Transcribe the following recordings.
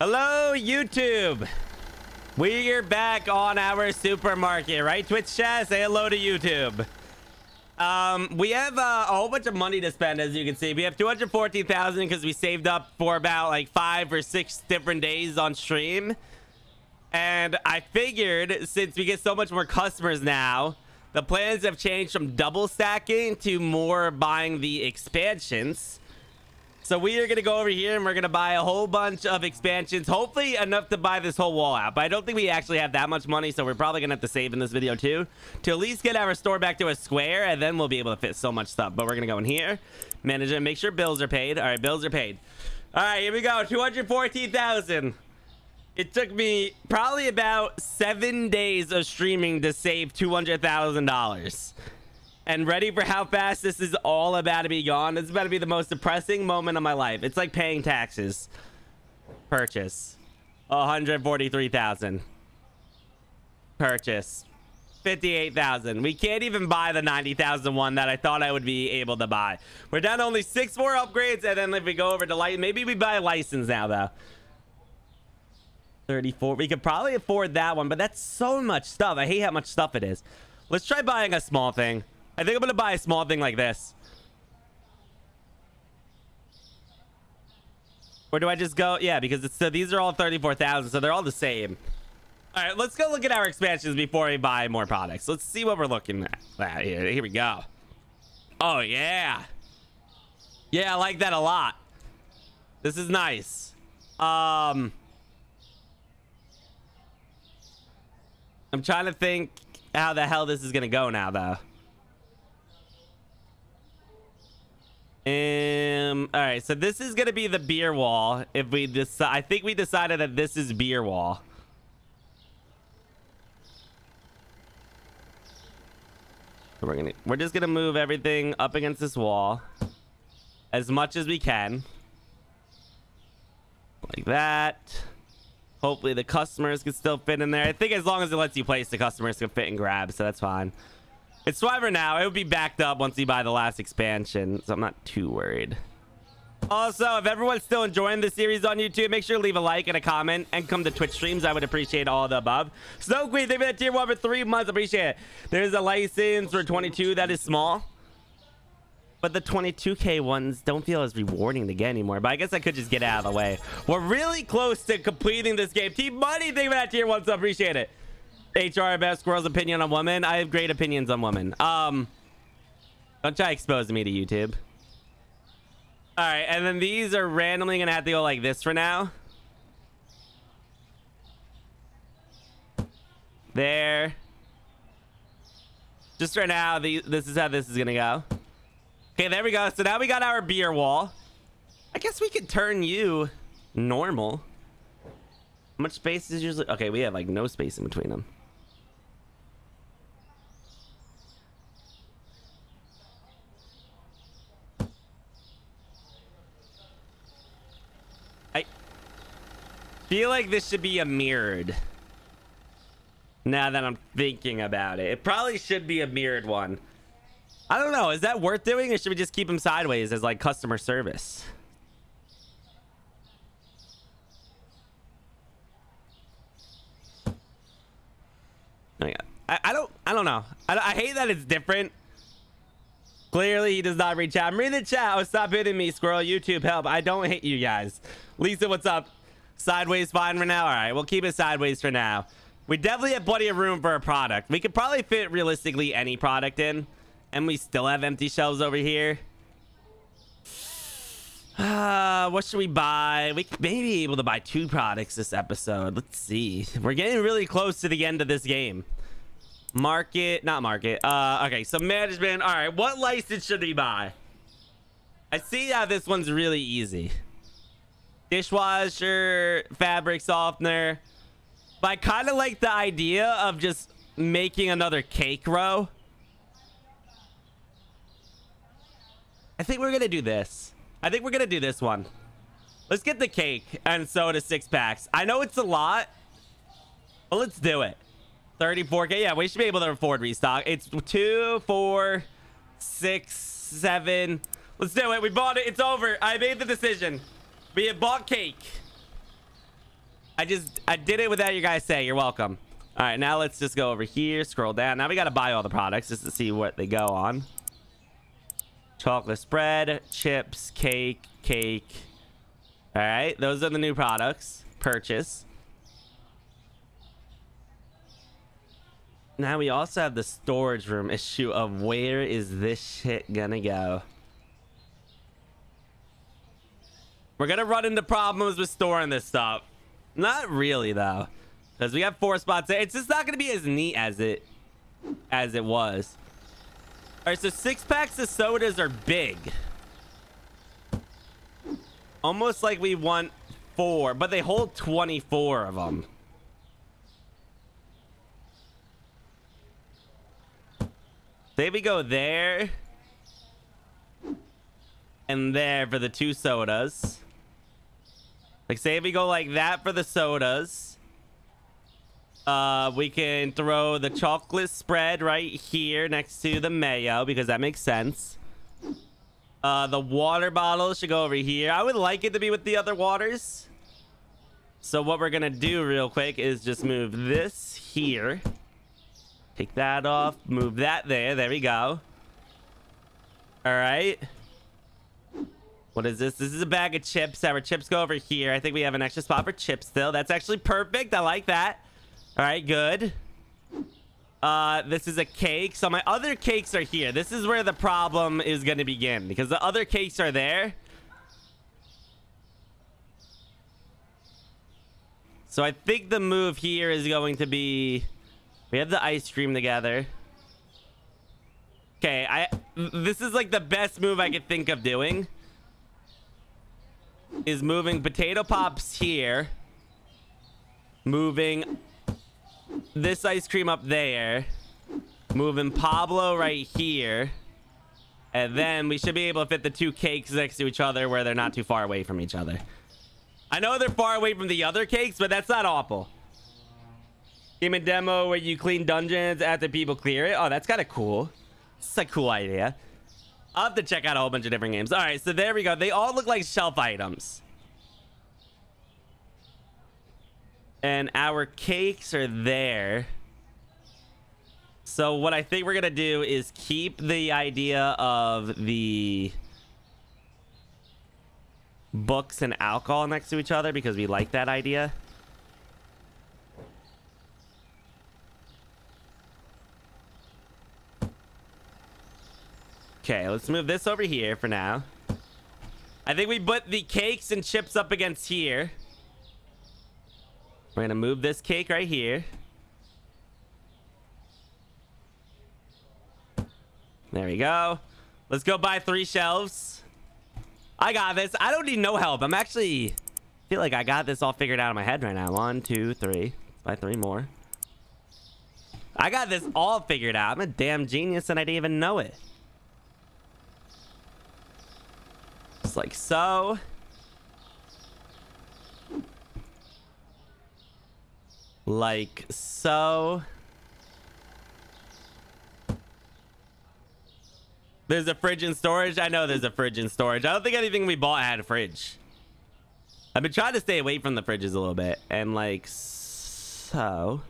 Hello, YouTube. We're back on our supermarket, right? Twitch chat, say hello to YouTube. Um, we have uh, a whole bunch of money to spend, as you can see. We have 214,000 because we saved up for about like five or six different days on stream. And I figured since we get so much more customers now, the plans have changed from double stacking to more buying the expansions. So we are going to go over here and we're going to buy a whole bunch of expansions. Hopefully enough to buy this whole wall out. But I don't think we actually have that much money. So we're probably going to have to save in this video too. To at least get our store back to a square. And then we'll be able to fit so much stuff. But we're going to go in here. Manage it. Make sure bills are paid. All right. Bills are paid. All right. Here we go. 214,000. It took me probably about seven days of streaming to save $200,000 and ready for how fast this is all about to be gone. This is about to be the most depressing moment of my life. It's like paying taxes. Purchase. 143,000. Purchase. 58,000. We can't even buy the 90,000 one that I thought I would be able to buy. We're down to only six more upgrades. And then if we go over to light, maybe we buy a license now though. 34. We could probably afford that one, but that's so much stuff. I hate how much stuff it is. Let's try buying a small thing. I think I'm going to buy a small thing like this. Or do I just go? Yeah, because it's, so these are all 34,000, so they're all the same. All right, let's go look at our expansions before we buy more products. Let's see what we're looking at here. Here we go. Oh, yeah. Yeah, I like that a lot. This is nice. Um... I'm trying to think how the hell this is going to go now, though. Um, all right, so this is gonna be the beer wall. If we decide, I think we decided that this is beer wall. We're gonna, we're just gonna move everything up against this wall as much as we can, like that. Hopefully the customers can still fit in there. I think as long as it lets you place, the customers can fit and grab, so that's fine. It's Swiver now. It would be backed up once you buy the last expansion, so I'm not too worried. Also, if everyone's still enjoying the series on YouTube, make sure to leave a like and a comment and come to Twitch streams. I would appreciate all the above. Snow Queen, they've been at tier one for three months. Appreciate it. There's a license for 22 that is small. But the 22k ones don't feel as rewarding to get anymore. But I guess I could just get out of the way. We're really close to completing this game. Team Money, thank you for that tier one, so appreciate it. HR best squirrel's opinion on women. I have great opinions on women. Um, don't try exposing me to YouTube. All right, and then these are randomly gonna have to go like this for now. There. Just for now, the, this is how this is gonna go. Okay, there we go. So now we got our beer wall. I guess we could turn you normal. How much space is usually? Okay, we have like no space in between them. Feel like this should be a mirrored. Now that I'm thinking about it. It probably should be a mirrored one. I don't know. Is that worth doing or should we just keep them sideways as like customer service? Oh, I, I don't I don't know. I, I hate that it's different. Clearly, he does not reach out. I'm reading the chat. Oh, stop hitting me, squirrel. YouTube, help. I don't hate you guys. Lisa, what's up? Sideways fine for now? All right, we'll keep it sideways for now. We definitely have plenty of room for a product. We could probably fit realistically any product in. And we still have empty shelves over here. Uh, what should we buy? We may be able to buy two products this episode. Let's see. We're getting really close to the end of this game. Market, not market. Uh, okay, so management. All right, what license should we buy? I see how this one's really easy dishwasher, fabric softener. But I kind of like the idea of just making another cake row. I think we're going to do this. I think we're going to do this one. Let's get the cake and soda six packs. I know it's a lot, but let's do it. 34k. Yeah, we should be able to afford restock. It's two, four, six, seven. Let's do it. We bought it. It's over. I made the decision. We have bought cake. I just I did it without you guys saying. You're welcome. All right, now let's just go over here, scroll down. Now we got to buy all the products just to see what they go on. Chocolate spread, chips, cake, cake. All right, those are the new products. Purchase. Now we also have the storage room issue of where is this shit gonna go? We're gonna run into problems with storing this stuff. Not really though. Because we have four spots there. It's just not gonna be as neat as it as it was. Alright, so six packs of sodas are big. Almost like we want four, but they hold 24 of them. Say we go there. And there for the two sodas. Like, say if we go like that for the sodas. Uh, we can throw the chocolate spread right here next to the mayo because that makes sense. Uh, the water bottle should go over here. I would like it to be with the other waters. So what we're going to do real quick is just move this here. Take that off. Move that there. There we go. All right. What is this? This is a bag of chips. Our chips go over here. I think we have an extra spot for chips still. That's actually perfect. I like that. All right, good. Uh, this is a cake. So my other cakes are here. This is where the problem is going to begin because the other cakes are there. So I think the move here is going to be we have the ice cream together. Okay, I this is like the best move I could think of doing. Is moving potato pops here. Moving this ice cream up there. Moving Pablo right here. And then we should be able to fit the two cakes next to each other where they're not too far away from each other. I know they're far away from the other cakes, but that's not awful. Game and demo where you clean dungeons after people clear it. Oh, that's kind of cool. It's a cool idea. I'll have to check out a whole bunch of different games. All right, so there we go. They all look like shelf items. And our cakes are there. So what I think we're going to do is keep the idea of the books and alcohol next to each other because we like that idea. Okay, let's move this over here for now. I think we put the cakes and chips up against here. We're to move this cake right here. There we go. Let's go buy three shelves. I got this. I don't need no help. I'm actually feel like I got this all figured out in my head right now. One, two, three. Buy three more. I got this all figured out. I'm a damn genius and I didn't even know it. Just like so. Like so. There's a fridge in storage? I know there's a fridge in storage. I don't think anything we bought had a fridge. I've been trying to stay away from the fridges a little bit. And like so.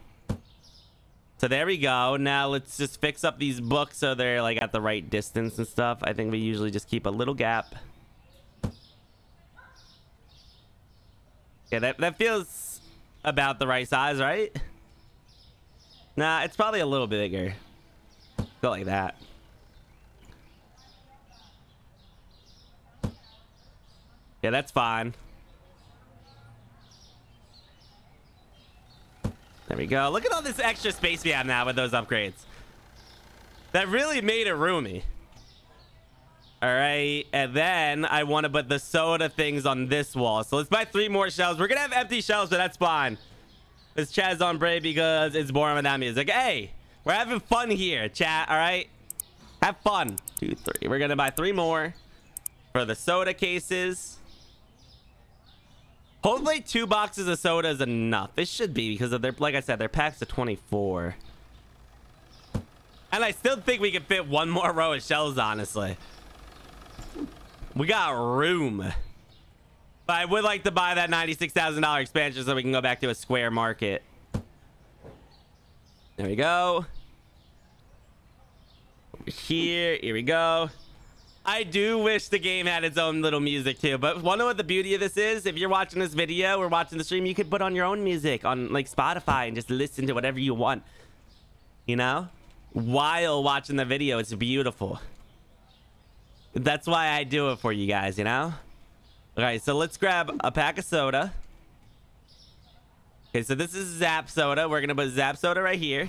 So there we go. Now let's just fix up these books so they're like at the right distance and stuff. I think we usually just keep a little gap. Yeah, that, that feels about the right size, right? Nah, it's probably a little bigger. Go like that. Yeah, that's fine. There we go. Look at all this extra space we have now with those upgrades. That really made it roomy. All right, and then I want to put the soda things on this wall. So let's buy three more shelves. We're gonna have empty shelves, but that's fine. It's Chaz on Brave because it's boring without music. Hey, we're having fun here, chat. All right, have fun. Two, three. We're gonna buy three more for the soda cases. Hopefully, two boxes of soda is enough. It should be because of their, like I said, their packs of 24. And I still think we can fit one more row of shelves, honestly. We got room. But I would like to buy that $96,000 expansion so we can go back to a square market. There we go. Over here. Here we go. I do wish the game had its own little music too. But wonder what the beauty of this is? If you're watching this video or watching the stream, you could put on your own music on like Spotify and just listen to whatever you want. You know? While watching the video. It's beautiful. That's why I do it for you guys, you know? Okay, so let's grab a pack of soda. Okay, so this is Zap Soda. We're gonna put Zap Soda right here.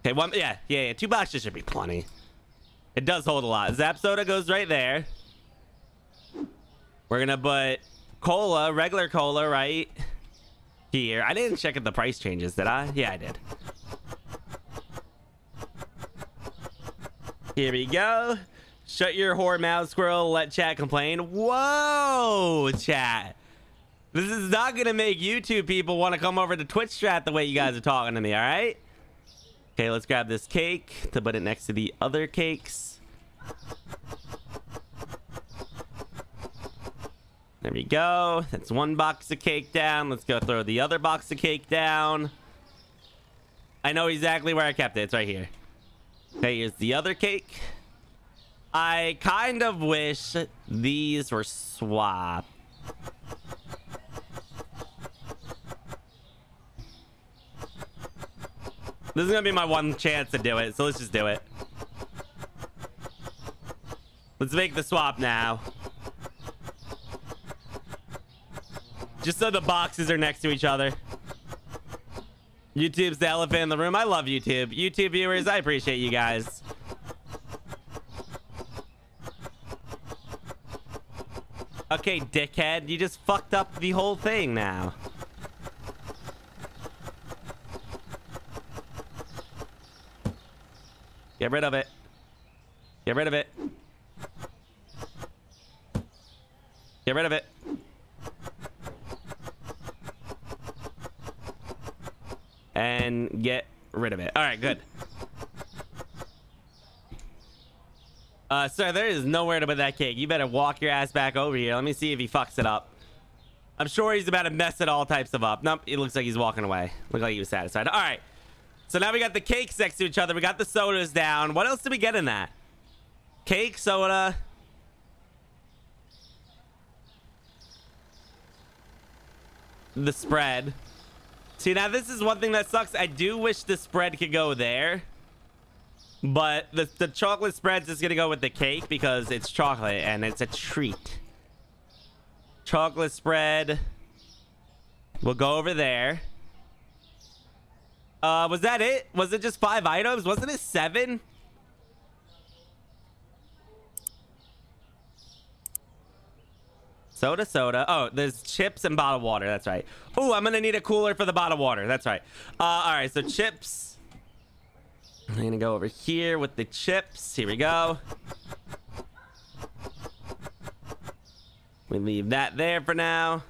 Okay, one, yeah, yeah, yeah. Two boxes should be plenty. It does hold a lot. Zap Soda goes right there. We're gonna put cola, regular cola, right here. I didn't check if the price changes, did I? Yeah, I did. Here we go. Shut your whore mouth, squirrel. Let chat complain. Whoa, chat. This is not going to make YouTube people want to come over to Twitch chat the way you guys are talking to me, all right? Okay, let's grab this cake to put it next to the other cakes. There we go. That's one box of cake down. Let's go throw the other box of cake down. I know exactly where I kept it. It's right here. Okay, here's the other cake. I kind of wish these were swapped. This is gonna be my one chance to do it, so let's just do it. Let's make the swap now. Just so the boxes are next to each other. YouTube's the elephant in the room. I love YouTube. YouTube viewers, I appreciate you guys. Okay, dickhead, you just fucked up the whole thing now. Get rid of it. Get rid of it. Get rid of it. And get rid of it. All right, good. Uh, sir, there is nowhere to put that cake. You better walk your ass back over here. Let me see if he fucks it up. I'm sure he's about to mess it all types of up. Nope, it looks like he's walking away. Look like he was satisfied. All right. So now we got the cakes next to each other. We got the sodas down. What else did we get in that? Cake, soda. The spread. See, now this is one thing that sucks. I do wish the spread could go there. But the, the chocolate spreads is going to go with the cake because it's chocolate and it's a treat. Chocolate spread. We'll go over there. Uh, was that it? Was it just five items? Wasn't it seven? Soda, soda. Oh, there's chips and bottled water. That's right. Oh, I'm going to need a cooler for the bottled water. That's right. Uh, all right, so chips. I'm going to go over here with the chips. Here we go. We leave that there for now.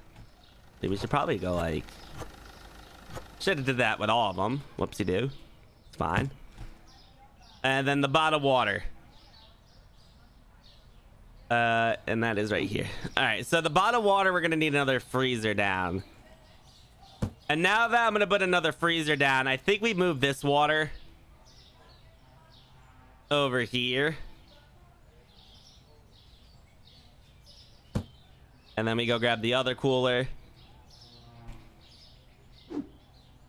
Maybe we should probably go like... Should have did that with all of them. Whoopsie do. It's fine. And then the bottled water. Uh, and that is right here. All right, so the bottled water, we're gonna need another freezer down. And now that I'm gonna put another freezer down, I think we move this water over here. And then we go grab the other cooler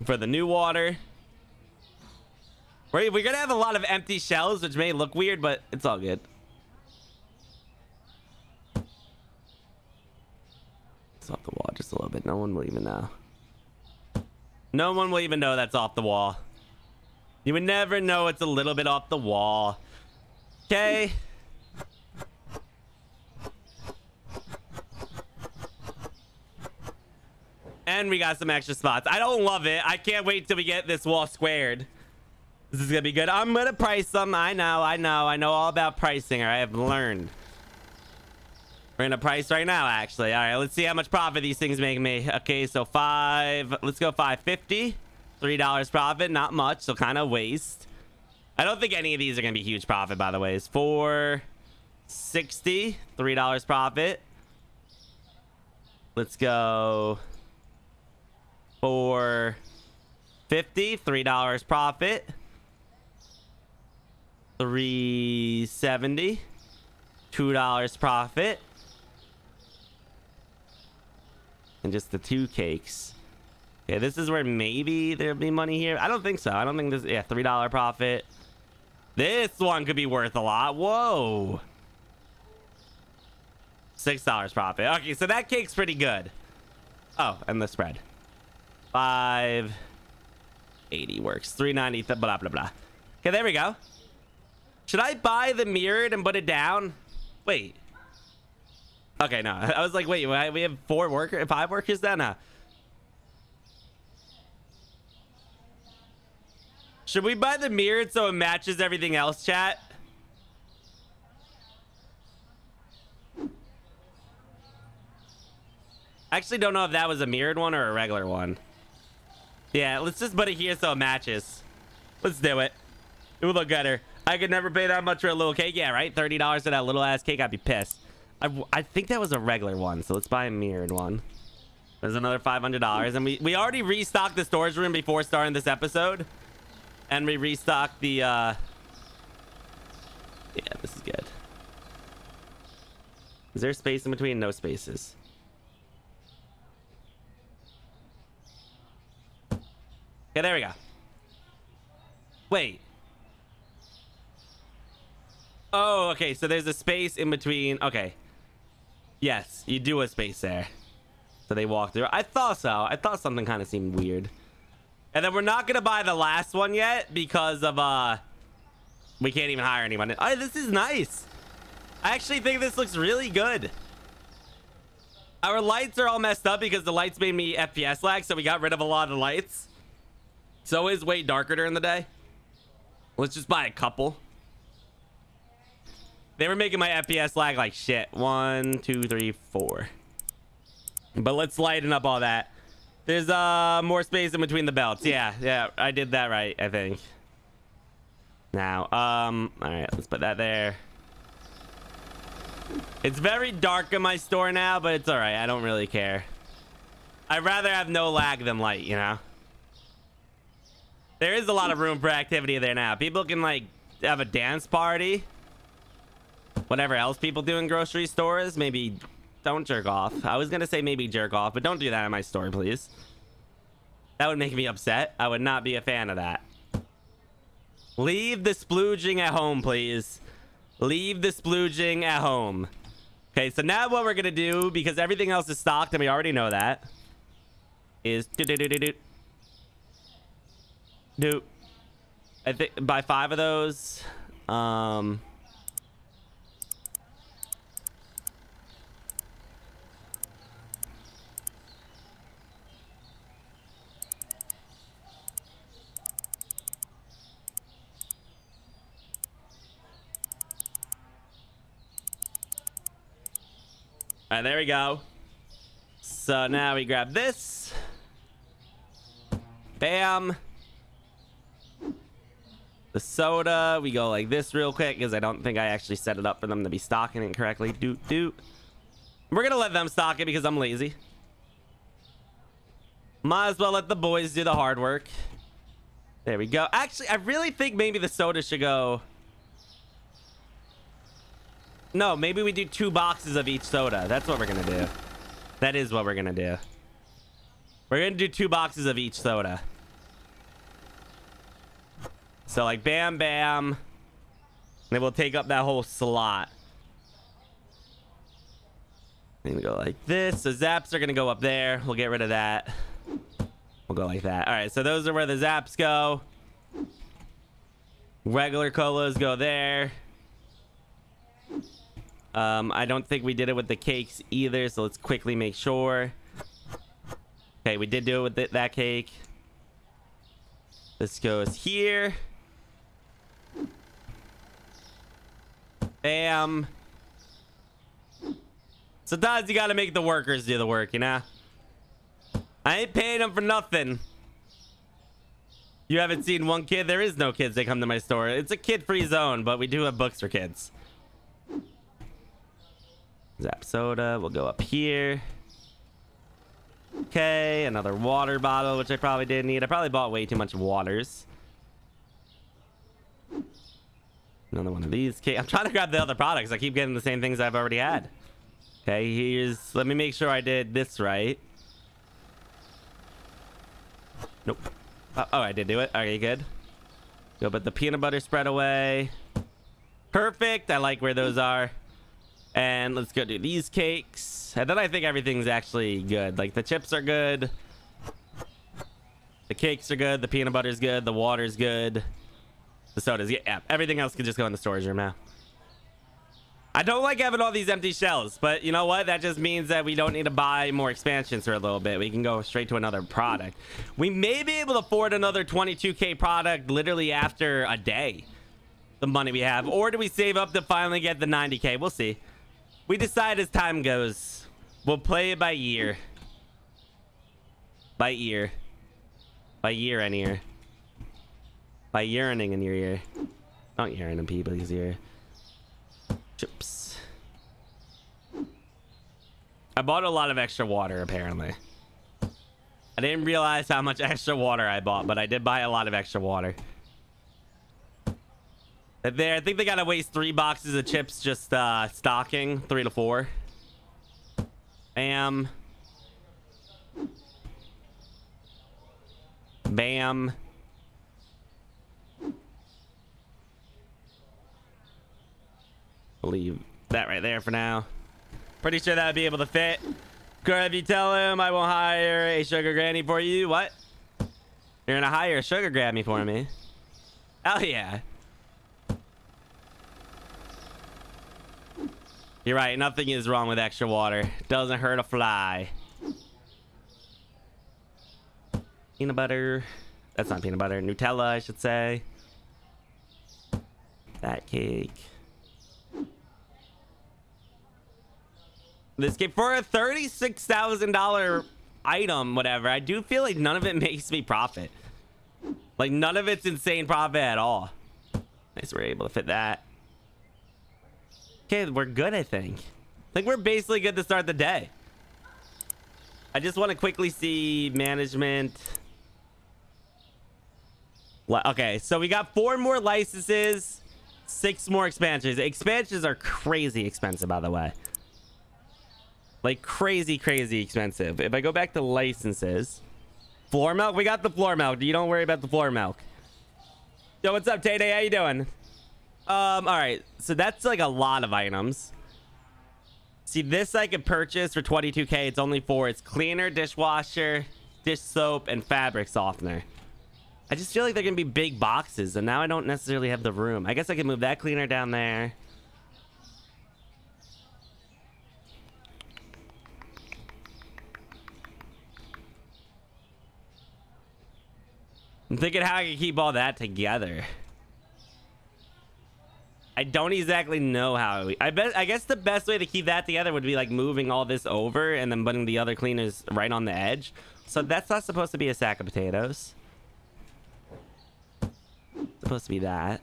for the new water. We're gonna have a lot of empty shells, which may look weird, but it's all good. It's off the wall just a little bit. No one will even know. No one will even know that's off the wall. You would never know it's a little bit off the wall. Okay. And we got some extra spots. I don't love it. I can't wait till we get this wall squared. This is gonna be good. I'm gonna price them. I know, I know, I know all about pricing. Or I have learned. We're gonna price right now, actually. All right, let's see how much profit these things make me. Okay, so five. Let's go 550. Three dollars profit, not much, so kind of waste. I don't think any of these are gonna be huge profit, by the way. It's four sixty, three dollars profit. Let's go for 50 three dollars profit 370 two dollars profit and just the two cakes. Okay this is where maybe there'll be money here. I don't think so. I don't think this yeah three dollar profit. This one could be worth a lot. Whoa. Six dollars profit. Okay so that cake's pretty good. Oh and the spread. Five 80 works. 390 blah blah blah. Okay there we go. Should i buy the mirrored and put it down? Wait okay no i was like wait we have four workers five workers then huh? should we buy the mirrored so it matches everything else chat I actually don't know if that was a mirrored one or a regular one yeah, let's just put it here so it matches. Let's do it. It would look better. I could never pay that much for a little cake. Yeah, right? $30 for that little ass cake. I'd be pissed. I, I think that was a regular one. So let's buy a mirrored one. There's another $500. And we, we already restocked the storage room before starting this episode. And we restocked the... Uh... Yeah, this is good. Is there space in between? No spaces. Okay, there we go. Wait. Oh, okay. So there's a space in between. Okay. Yes, you do a space there. So they walk through. I thought so. I thought something kind of seemed weird. And then we're not going to buy the last one yet because of, uh... We can't even hire anyone. Oh, this is nice. I actually think this looks really good. Our lights are all messed up because the lights made me FPS lag, so we got rid of a lot of the lights. It's always way darker during the day. Let's just buy a couple. They were making my FPS lag like shit. One, two, three, four. But let's lighten up all that. There's uh more space in between the belts. Yeah, yeah, I did that right, I think. Now, um, all right, let's put that there. It's very dark in my store now, but it's all right. I don't really care. I'd rather have no lag than light, you know? There is a lot of room for activity there now. People can like have a dance party. Whatever else people do in grocery stores. Maybe don't jerk off. I was going to say maybe jerk off, but don't do that in my store, please. That would make me upset. I would not be a fan of that. Leave the splooging at home, please. Leave the splooging at home. Okay, so now what we're going to do, because everything else is stocked and we already know that, is... Do -do -do Dude, I think by five of those, um, All right, there we go. So now we grab this. Bam the soda. We go like this real quick because I don't think I actually set it up for them to be stocking it correctly. Doot, doot. We're going to let them stock it because I'm lazy. Might as well let the boys do the hard work. There we go. Actually, I really think maybe the soda should go... No, maybe we do two boxes of each soda. That's what we're going to do. That is what we're going to do. We're going to do two boxes of each soda. So like bam, bam. Then we'll take up that whole slot. I'm gonna go like this. So zaps are gonna go up there. We'll get rid of that. We'll go like that. All right, so those are where the zaps go. Regular colas go there. Um, I don't think we did it with the cakes either, so let's quickly make sure. Okay, we did do it with th that cake. This goes here. Bam. Sometimes you gotta make the workers do the work, you know? I ain't paying them for nothing. You haven't seen one kid? There is no kids that come to my store. It's a kid-free zone, but we do have books for kids. Zap soda. We'll go up here. Okay, another water bottle, which I probably didn't need. I probably bought way too much waters. Another one of these. Okay, I'm trying to grab the other products. I keep getting the same things I've already had. Okay, here's... Let me make sure I did this right. Nope. Oh, oh, I did do it. Okay, good. Go put the peanut butter spread away. Perfect. I like where those are. And let's go do these cakes. And then I think everything's actually good. Like the chips are good. The cakes are good. The peanut butter's good. The water's good. The soda's yeah. Everything else can just go in the storage room now. I don't like having all these empty shells, but you know what? That just means that we don't need to buy more expansions for a little bit. We can go straight to another product. We may be able to afford another 22k product literally after a day. The money we have. Or do we save up to finally get the 90k? We'll see. We decide as time goes. We'll play it by year. By ear. By year and ear. By yearning in your ear. Not yearning in people's ear. Chips. I bought a lot of extra water, apparently. I didn't realize how much extra water I bought, but I did buy a lot of extra water. There, I think they gotta waste three boxes of chips just uh, stocking, three to four. Bam. Bam. leave that right there for now. Pretty sure that would be able to fit. Girl, if you tell him I won't hire a sugar granny for you, what? You're gonna hire a sugar granny for me? Hell yeah. You're right, nothing is wrong with extra water. Doesn't hurt a fly. Peanut butter. That's not peanut butter. Nutella, I should say. That cake. this game for a $36,000 item, whatever. I do feel like none of it makes me profit. Like none of it's insane profit at all. Nice, we're able to fit that. Okay, we're good, I think. I think we're basically good to start the day. I just want to quickly see management. Okay, so we got four more licenses, six more expansions. Expansions are crazy expensive, by the way. Like crazy, crazy expensive. If I go back to licenses, floor milk, we got the floor milk. You don't worry about the floor milk. Yo, what's up, Tay Day? How you doing? Um, all right. So that's like a lot of items. See, this I could purchase for 22k. It's only four. It's cleaner, dishwasher, dish soap, and fabric softener. I just feel like they're going to be big boxes, and now I don't necessarily have the room. I guess I can move that cleaner down there. I'm thinking how I can keep all that together. I don't exactly know how. I bet. I guess the best way to keep that together would be like moving all this over and then putting the other cleaners right on the edge. So that's not supposed to be a sack of potatoes. It's supposed to be that.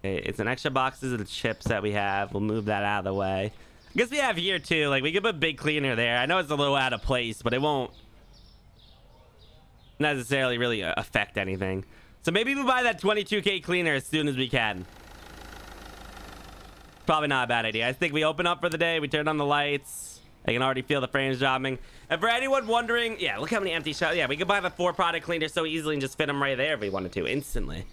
Okay, it's an extra boxes of the chips that we have. We'll move that out of the way. I guess we have here too. Like we could put big cleaner there. I know it's a little out of place, but it won't necessarily really uh, affect anything. So maybe we buy that 22k cleaner as soon as we can. Probably not a bad idea. I think we open up for the day. We turn on the lights. I can already feel the frames dropping. And for anyone wondering, yeah, look how many empty shelves. Yeah, we could buy the four product cleaner so easily and just fit them right there if we wanted to instantly.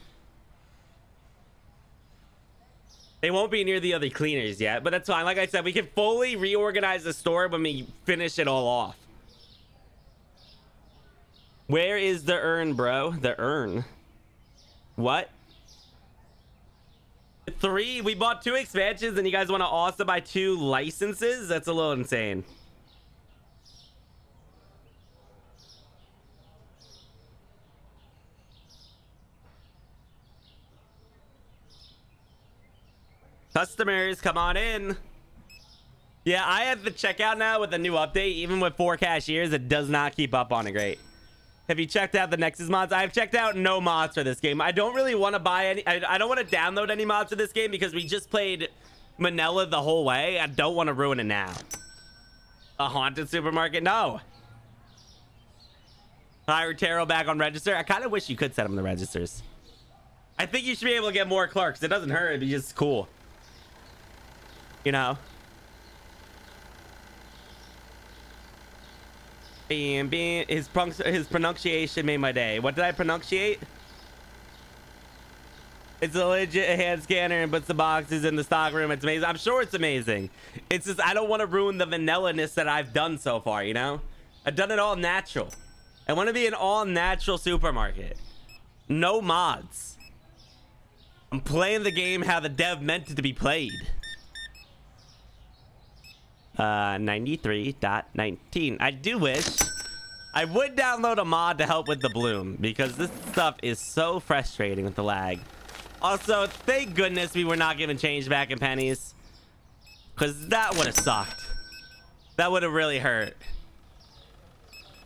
They won't be near the other cleaners yet, but that's fine. Like I said, we can fully reorganize the store when we finish it all off. Where is the urn, bro? The urn. What? Three? We bought two expansions and you guys want to also buy two licenses? That's a little insane. Customers, come on in. Yeah, I have the checkout now with the new update. Even with four cashiers, it does not keep up on it great. Have you checked out the Nexus mods? I've checked out no mods for this game. I don't really want to buy any. I, I don't want to download any mods for this game because we just played vanilla the whole way. I don't want to ruin it now. A haunted supermarket? No. Hire Taro back on register. I kind of wish you could set them the registers. I think you should be able to get more clerks. It doesn't hurt. It'd be just cool. You know? Bam. His, his pronunciation made my day. What did I pronunciate? It's a legit hand scanner and puts the boxes in the stock room. It's amazing. I'm sure it's amazing. It's just I don't want to ruin the vanilla-ness that I've done so far, you know? I've done it all natural. I want to be an all-natural supermarket. No mods. I'm playing the game how the dev meant it to be played. Uh, 93.19. I do wish I would download a mod to help with the bloom because this stuff is so frustrating with the lag. Also, thank goodness we were not given change back in pennies because that would have sucked. That would have really hurt.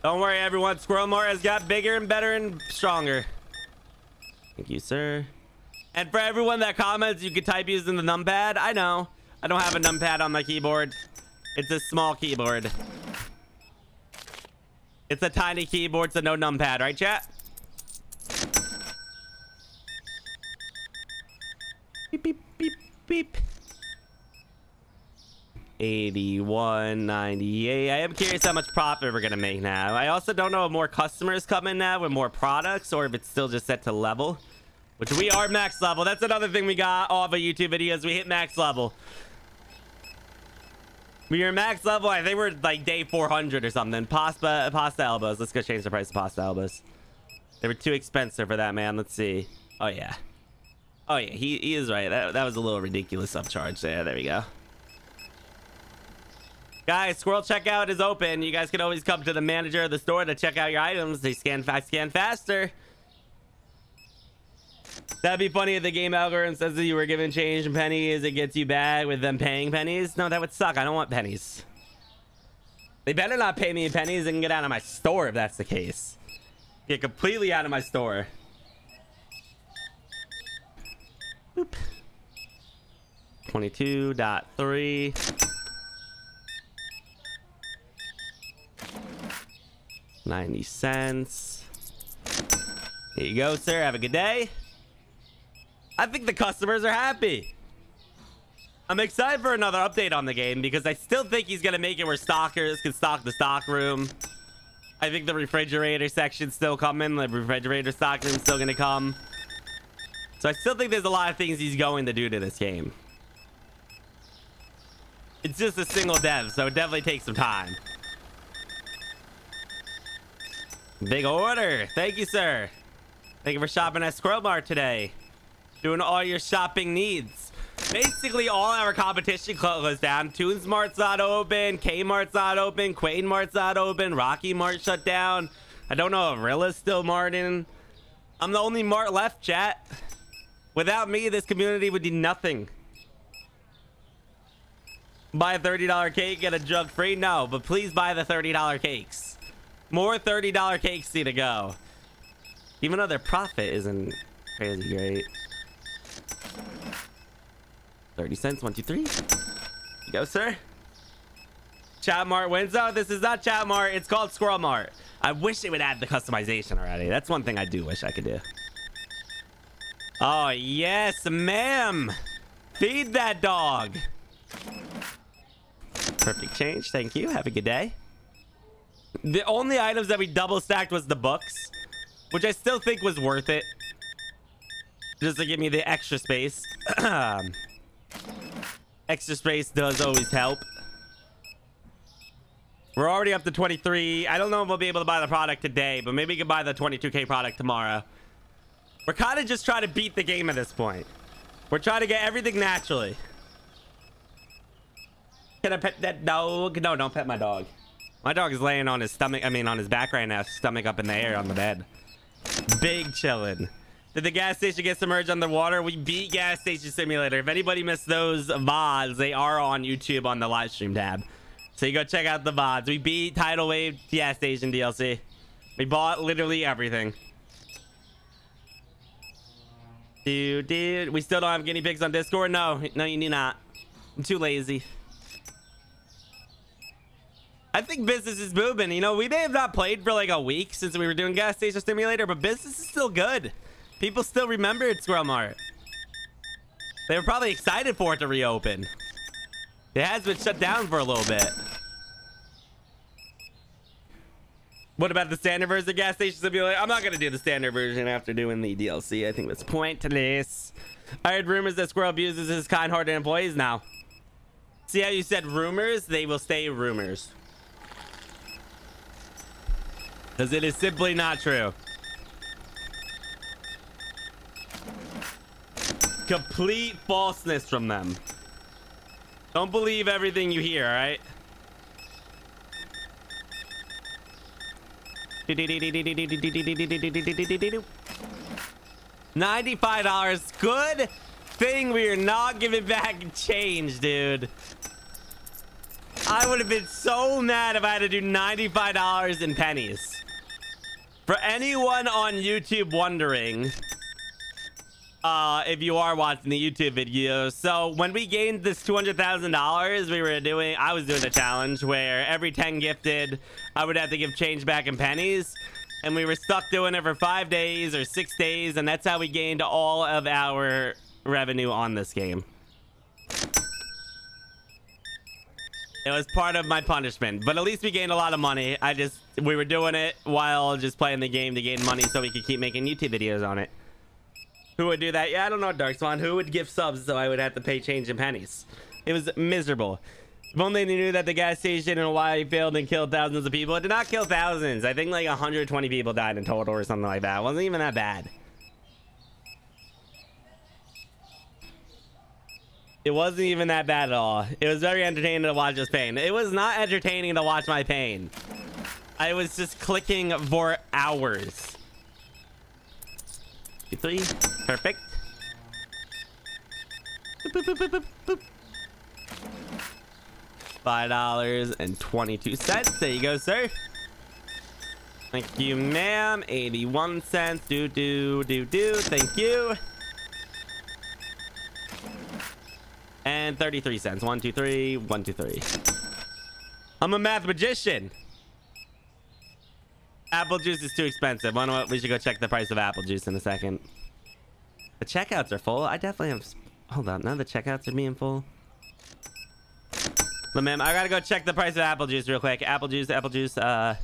Don't worry, everyone. Squirrel Mart has got bigger and better and stronger. Thank you, sir. And for everyone that comments, you can type using the numpad. I know. I don't have a numpad on my keyboard. It's a small keyboard. It's a tiny keyboard, so no numpad, right, chat? Beep, beep, beep, beep. 81.98. I am curious how much profit we're going to make now. I also don't know if more customers come in now with more products or if it's still just set to level. Which we are max level. That's another thing we got off of YouTube videos. We hit max level. We are max level. I think we're like day 400 or something. Pasta, pasta elbows. Let's go change the price of pasta elbows. They were too expensive for that, man. Let's see. Oh, yeah. Oh, yeah. He, he is right. That, that was a little ridiculous upcharge there. There we go. Guys, Squirrel Checkout is open. You guys can always come to the manager of the store to check out your items. They scan fast, scan faster. That'd be funny if the game algorithm says that you were given change in pennies. It gets you back with them paying pennies. No, that would suck. I don't want pennies. They better not pay me pennies and get out of my store if that's the case. Get completely out of my store. Boop. 22.3. 90 cents. Here you go, sir. Have a good day. I think the customers are happy. I'm excited for another update on the game because I still think he's going to make it where stalkers can stock the stock room. I think the refrigerator section's still coming. The refrigerator stock room's still going to come. So I still think there's a lot of things he's going to do to this game. It's just a single dev, so it definitely takes some time. Big order. Thank you, sir. Thank you for shopping at Squirrel Mart today. Doing all your shopping needs. Basically, all our competition closed down. Toons Mart's not open. Kmart's not open. Quain Mart's not open. Rocky Mart shut down. I don't know if Rilla's still Martin. I'm the only Mart left, chat. Without me, this community would do nothing. Buy a $30 cake, get a jug free? No, but please buy the $30 cakes. More $30 cakes need to go. Even though their profit isn't crazy great. 30 cents, one, two, three. Go, sir. Chat Mart wins. Oh, this is not Chat Mart. It's called Squirrel Mart. I wish it would add the customization already. That's one thing I do wish I could do. Oh, yes, ma'am. Feed that dog. Perfect change. Thank you. Have a good day. The only items that we double stacked was the books, which I still think was worth it. Just to give me the extra space. extra space does always help. We're already up to 23. I don't know if we'll be able to buy the product today, but maybe we can buy the 22k product tomorrow. We're kind of just trying to beat the game at this point. We're trying to get everything naturally. Can I pet that dog? No, don't pet my dog. My dog is laying on his stomach. I mean, on his back right now. Stomach up in the air on the bed. Big chillin'. Did the gas station get submerged underwater? We beat Gas Station Simulator. If anybody missed those VODs, they are on YouTube on the live stream tab. So you go check out the VODs. We beat Tidal Wave Gas Station DLC. We bought literally everything. Dude, dude, we still don't have guinea pigs on Discord? No, no, you need not. I'm too lazy. I think business is booming. You know, we may have not played for like a week since we were doing gas station simulator, but business is still good. People still remember it, Squirrel Mart. They were probably excited for it to reopen. It has been shut down for a little bit. What about the standard version of gas station simulator? I'm not going to do the standard version after doing the DLC. I think that's pointless. I heard rumors that Squirrel abuses his kind-hearted employees now. See how you said rumors? They will stay rumors. Because it is simply not true. Complete falseness from them. Don't believe everything you hear, all right? Ninety-five dollars. Good thing we are not giving back change, dude. I would have been so mad if I had to do $95 in pennies. For anyone on YouTube wondering, uh, if you are watching the YouTube video. So when we gained this $200,000, we were doing, I was doing a challenge where every 10 gifted, I would have to give change back in pennies. And we were stuck doing it for five days or six days. And that's how we gained all of our revenue on this game. It was part of my punishment, but at least we gained a lot of money. I just, we were doing it while just playing the game to gain money so we could keep making YouTube videos on it. Who would do that? Yeah, I don't know, Dark Swan. Who would give subs so I would have to pay change in pennies? It was miserable. If only they knew that the gas station in Hawaii failed and killed thousands of people. It did not kill thousands. I think like 120 people died in total or something like that. It wasn't even that bad. It wasn't even that bad at all. It was very entertaining to watch this pain. It was not entertaining to watch my pain. I was just clicking for hours. Three. Perfect. Boop, boop, Five dollars and twenty-two cents. There you go, sir. Thank you, ma'am. Eighty-one cents. Do do do do. Thank you. And 33 cents. One, two, three. One, two, three. I'm a math magician. Apple juice is too expensive. Why don't we should go check the price of apple juice in a second. The checkouts are full. I definitely have... Hold on. Now the checkouts are being full. But ma'am, I gotta go check the price of apple juice real quick. Apple juice, apple juice, uh...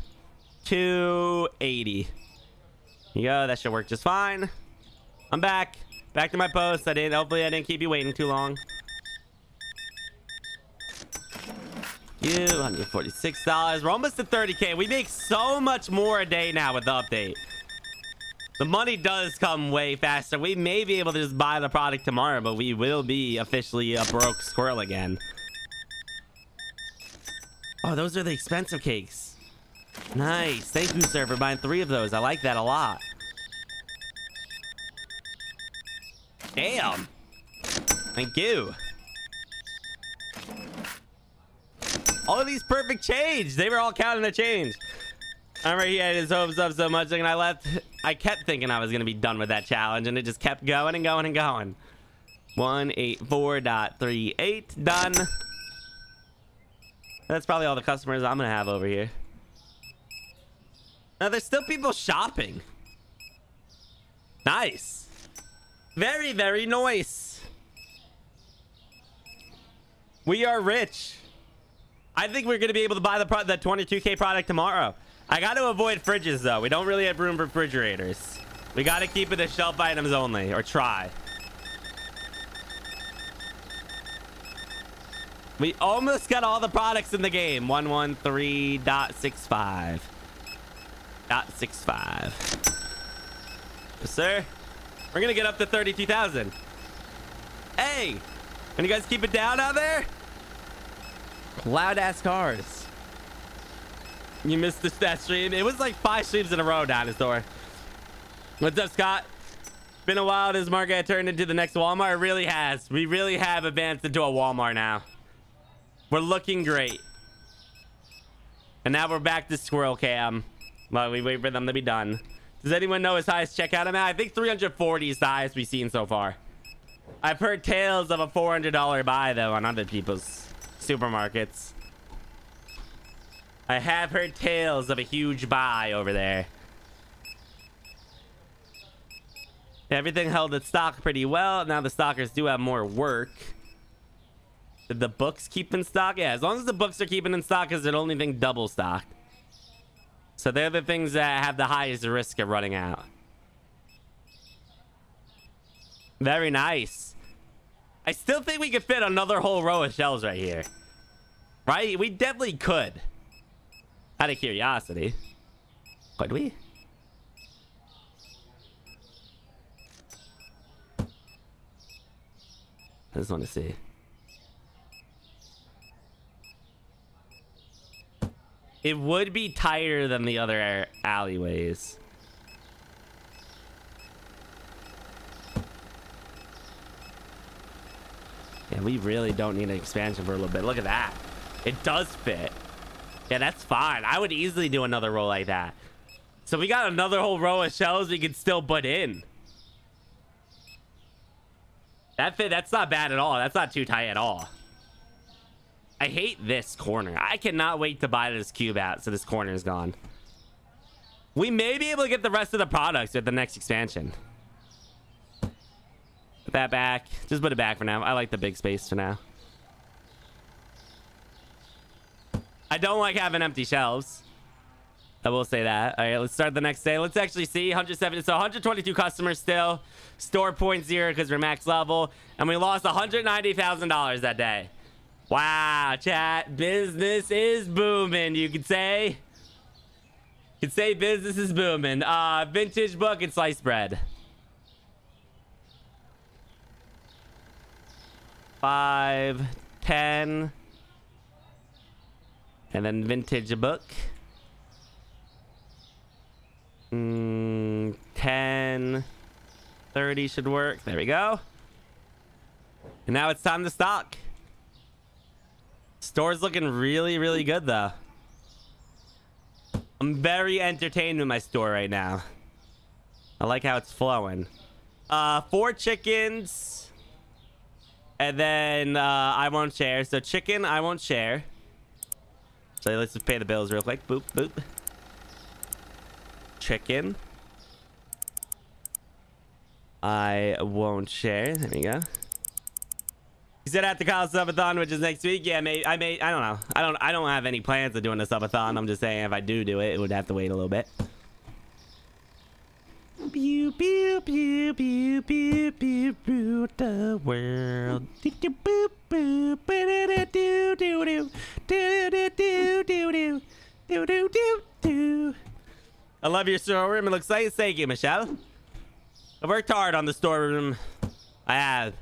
280. Here you go. That should work just fine. I'm back. Back to my post. I didn't... Hopefully I didn't keep you waiting too long. You, $146. We're almost at 30k. We make so much more a day now with the update. The money does come way faster. We may be able to just buy the product tomorrow, but we will be officially a broke squirrel again. Oh, those are the expensive cakes. Nice. Thank you, sir, for buying three of those. I like that a lot. Damn. Thank you. All of these perfect change. They were all counting the change. I remember he had his hopes up so much, and I left. I kept thinking I was gonna be done with that challenge, and it just kept going and going and going. One eight four dot three eight done. That's probably all the customers I'm gonna have over here. Now there's still people shopping. Nice. Very very nice. We are rich. I think we're going to be able to buy the, the 22k product tomorrow. I got to avoid fridges, though. We don't really have room for refrigerators. We got to keep it as shelf items only, or try. We almost got all the products in the game. 113.65. Dot 65. Yes, sir. We're going to get up to 32,000. Hey, can you guys keep it down out there? Loud ass cars. You missed this that stream. It was like five streams in a row, Dinosaur. What's up, Scott? Been a while. This market turned into the next Walmart. It really has. We really have advanced into a Walmart now. We're looking great. And now we're back to Squirrel Cam. While we wait for them to be done. Does anyone know his highest checkout amount? I think 340 is the highest we've seen so far. I've heard tales of a $400 buy, though, on other people's supermarkets. I have heard tales of a huge buy over there. Everything held its stock pretty well. Now the stockers do have more work. Did the books keep in stock? Yeah, as long as the books are keeping in stock, is the only thing double stocked. So they're the things that have the highest risk of running out. Very nice. I still think we could fit another whole row of shelves right here. Right? We definitely could. Out of curiosity. Could we? I just want to see. It would be tighter than the other alleyways. Yeah, we really don't need an expansion for a little bit. Look at that. It does fit. Yeah, that's fine. I would easily do another row like that. So we got another whole row of shelves we can still put in. That fit, that's not bad at all. That's not too tight at all. I hate this corner. I cannot wait to buy this cube out so this corner is gone. We may be able to get the rest of the products with the next expansion. Put that back. Just put it back for now. I like the big space for now. I don't like having empty shelves. I will say that. All right, let's start the next day. Let's actually see 170. So 122 customers still. Store point zero because we're max level. And we lost $190,000 that day. Wow, chat. Business is booming, you could say. You could say business is booming. Uh, vintage book and sliced bread. Five, ten. And then vintage book. Mm, 10, 30 should work. There we go. And now it's time to stock. Store's looking really, really good, though. I'm very entertained with my store right now. I like how it's flowing. Uh, four chickens. And then uh, I won't share. So chicken, I won't share. So let's just pay the bills real quick. Boop, boop. Chicken. I won't share. There we go. He said after college subathon, which is next week. Yeah, may I may I don't know. I don't I don't have any plans of doing a subathon. I'm just saying if I do do it, it would have to wait a little bit. Pew pew pew pew pew pew pew the world. Boop boop do do do do do do do do do do. I love your storeroom. It looks like thank you, Michelle. I worked hard on the storeroom. I have.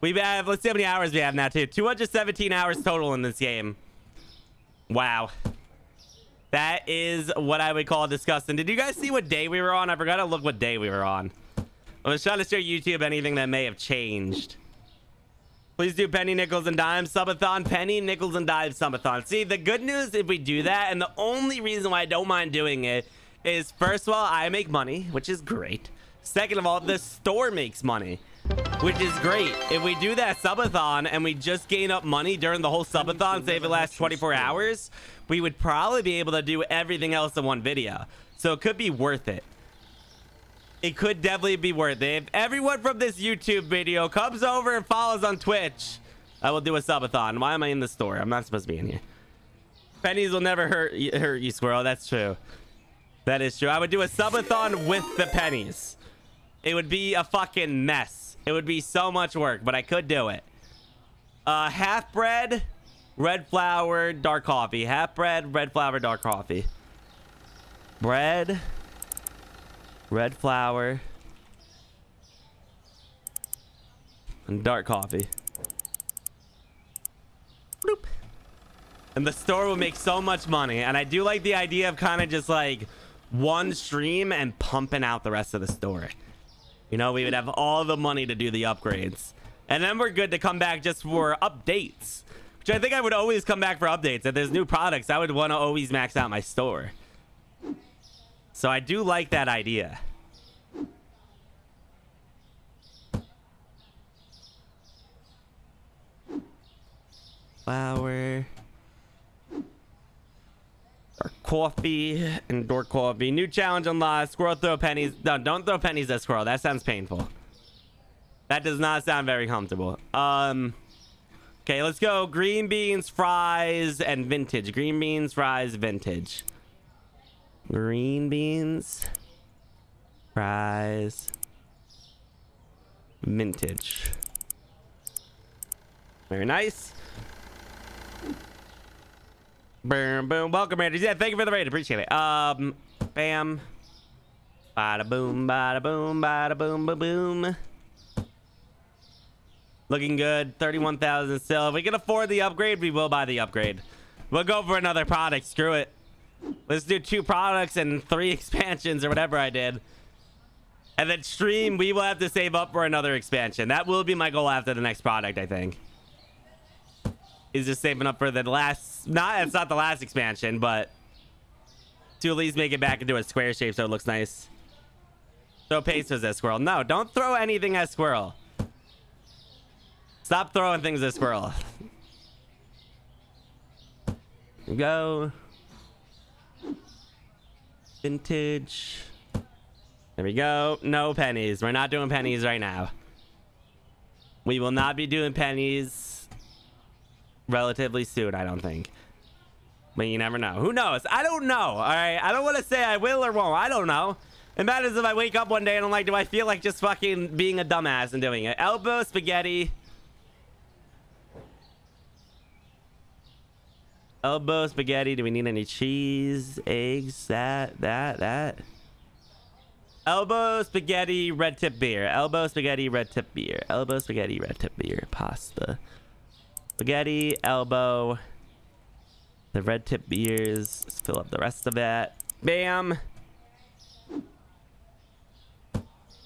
We have, let's see how many hours we have now, too. 217 hours total in this game. Wow. That is what I would call disgusting. Did you guys see what day we were on? I forgot to look what day we were on. I was trying to show YouTube anything that may have changed. Please do penny, nickels, and dimes subathon. Penny, nickels, and dimes subathon. See, the good news if we do that, and the only reason why I don't mind doing it is, first of all, I make money, which is great. Second of all, the store makes money which is great. If we do that subathon and we just gain up money during the whole subathon, say it lasts 24 hours, we would probably be able to do everything else in one video. So it could be worth it. It could definitely be worth it. If everyone from this YouTube video comes over and follows on Twitch, I will do a subathon. Why am I in the store? I'm not supposed to be in here. Pennies will never hurt you, hurt you, Squirrel. That's true. That is true. I would do a subathon with the pennies. It would be a fucking mess. It would be so much work, but I could do it. Uh, half bread, red flour, dark coffee. Half bread, red flour, dark coffee. Bread, red flour, and dark coffee. Bloop. And the store will make so much money. And I do like the idea of kind of just like one stream and pumping out the rest of the store. You know, we would have all the money to do the upgrades. And then we're good to come back just for updates. Which I think I would always come back for updates. If there's new products, I would want to always max out my store. So I do like that idea. Flour. Coffee and door coffee. New challenge unlocked. Squirrel throw pennies. No, don't throw pennies at squirrel. That sounds painful. That does not sound very comfortable. Um, okay, let's go. Green beans, fries, and vintage. Green beans, fries, vintage. Green beans, fries, vintage. Very nice. Boom, boom. Welcome, Rangers. Yeah, thank you for the raid. Appreciate it. Um, bam. Bada boom, bada boom, bada boom, ba boom. Looking good. 31,000 still. If we can afford the upgrade, we will buy the upgrade. We'll go for another product. Screw it. Let's do two products and three expansions or whatever I did. And then stream, we will have to save up for another expansion. That will be my goal after the next product, I think. Is just saving up for the last... Not, it's not the last expansion, but... To at least make it back into a square shape so it looks nice. Throw pesos at squirrel. No, don't throw anything at squirrel. Stop throwing things at squirrel. Go. Vintage. There we go. No pennies. We're not doing pennies right now. We will not be doing pennies relatively soon, I don't think. But you never know. Who knows? I don't know. All right. I don't want to say I will or won't. I don't know. It matters if I wake up one day and I'm like, do I feel like just fucking being a dumbass and doing it? Elbow, spaghetti. Elbow, spaghetti. Do we need any cheese, eggs, that, that, that? Elbow, spaghetti, red tip beer. Elbow, spaghetti, red tip beer. Elbow, spaghetti, red tip beer. Pasta. Spaghetti, elbow. The red tip beers. Let's fill up the rest of that. Bam.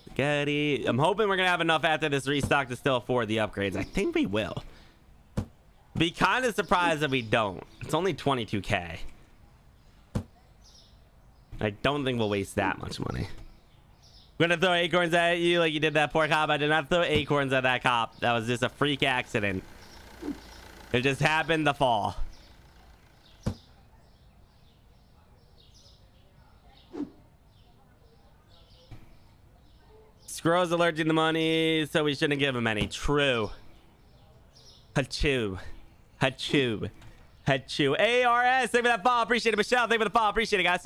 Spaghetti. I'm hoping we're going to have enough after this restock to still afford the upgrades. I think we will. Be kind of surprised if we don't. It's only 22k. I don't think we'll waste that much money. I'm gonna throw acorns at you like you did that poor cop. I did not throw acorns at that cop. That was just a freak accident. It just happened to fall. Squirrel's allergic to money, so we shouldn't give him any. True. Achoo. Achoo. Achoo. ARS, thank you for that fall. Appreciate it. Michelle, thank you for the fall. Appreciate it, guys.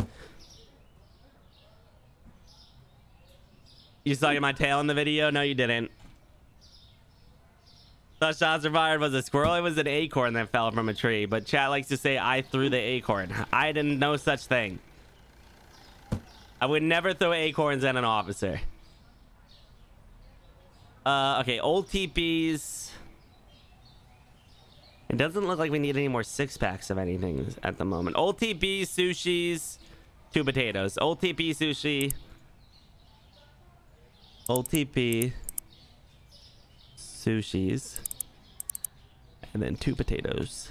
You saw my tail in the video? No, you didn't. The shot survived was a squirrel. It was an acorn that fell from a tree. But chat likes to say I threw the acorn. I didn't know such thing. I would never throw acorns at an officer. Uh, okay, old teepees. It doesn't look like we need any more six packs of anything at the moment. Old TP, sushis, two potatoes. Old TP, sushi. Old TP, sushis, and then two potatoes.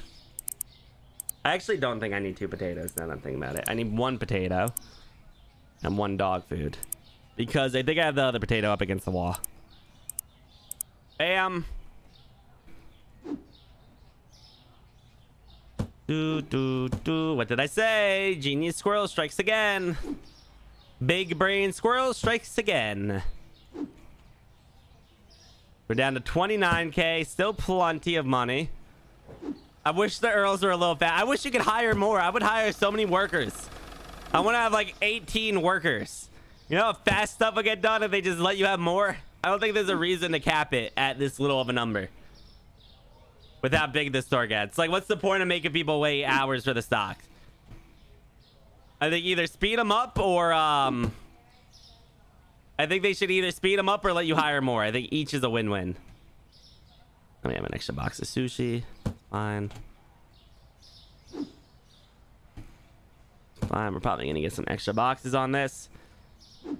I actually don't think I need two potatoes now that I'm thinking about it. I need one potato and one dog food because I think I have the other potato up against the wall. Bam. Do, do, do. What did I say? Genius squirrel strikes again. Big brain squirrel strikes again. We're down to 29k. Still plenty of money. I wish the Earls were a little fat. I wish you could hire more. I would hire so many workers. I want to have like 18 workers. You know how fast stuff will get done if they just let you have more? I don't think there's a reason to cap it at this little of a number with how big the store gets. Like, what's the point of making people wait hours for the stock? I think either speed them up or, um... I think they should either speed them up or let you hire more. I think each is a win-win. Let me have an extra box of sushi. Fine. Fine, we're probably gonna get some extra boxes on this.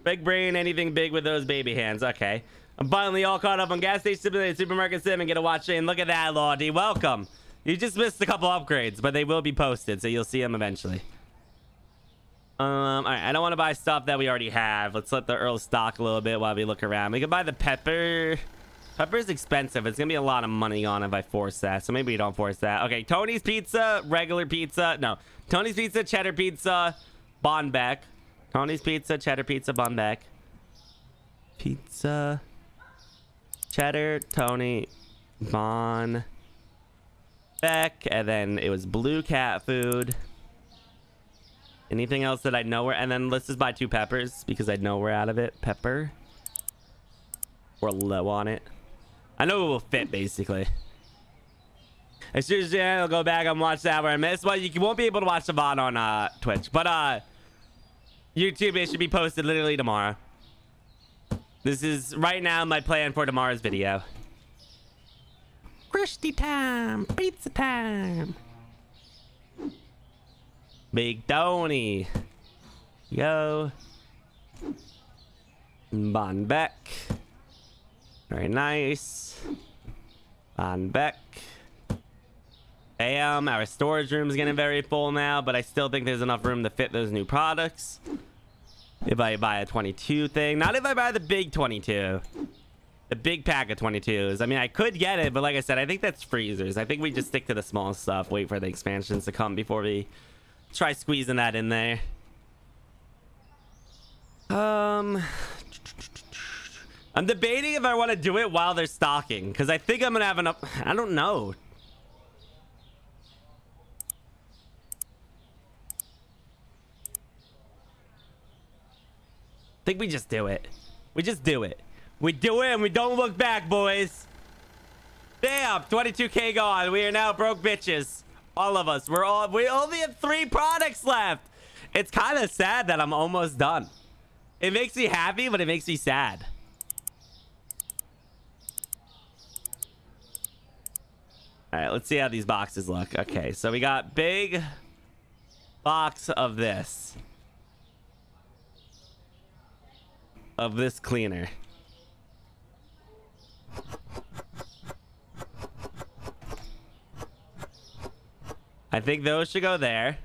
Big brain, anything big with those baby hands. Okay. I'm finally all caught up on gas station simulator, supermarket sim, and get a watch in. Look at that, Lordy. Welcome. You just missed a couple upgrades, but they will be posted, so you'll see them eventually. Um, all right, I don't want to buy stuff that we already have. Let's let the Earl stock a little bit while we look around. We could buy the pepper. Pepper's expensive. It's gonna be a lot of money on if I force that. So maybe we don't force that. Okay, Tony's Pizza, regular pizza. No, Tony's Pizza, cheddar pizza, Bonbeck. Tony's Pizza, cheddar pizza, Bonbeck. Pizza, cheddar, Tony, Bon, Beck, and then it was blue cat food. Anything else that I know we're and then let's just buy two peppers because I know we're out of it. Pepper. We're low on it. I know it will fit basically. As soon as I'll go back and watch that where I. Well, you won't be able to watch the VOD on uh, Twitch, but uh, YouTube it should be posted literally tomorrow. This is right now my plan for tomorrow's video. Christy time, pizza time. Big Tony. Yo. Bon Beck. Very nice. Bon Beck. Bam. Our storage room is getting very full now, but I still think there's enough room to fit those new products. If I buy a 22 thing. Not if I buy the big 22. The big pack of 22s. I mean, I could get it, but like I said, I think that's freezers. I think we just stick to the small stuff. Wait for the expansions to come before we try squeezing that in there. Um, I'm debating if I want to do it while they're stocking because I think I'm gonna have enough. I don't know. I think we just do it. We just do it. We do it and we don't look back, boys. Damn, 22k gone. We are now broke bitches. All of us. We're all we only have three products left. It's kind of sad that I'm almost done. It makes me happy, but it makes me sad. All right, let's see how these boxes look. Okay, so we got big box of this. Of this cleaner. I think those should go there.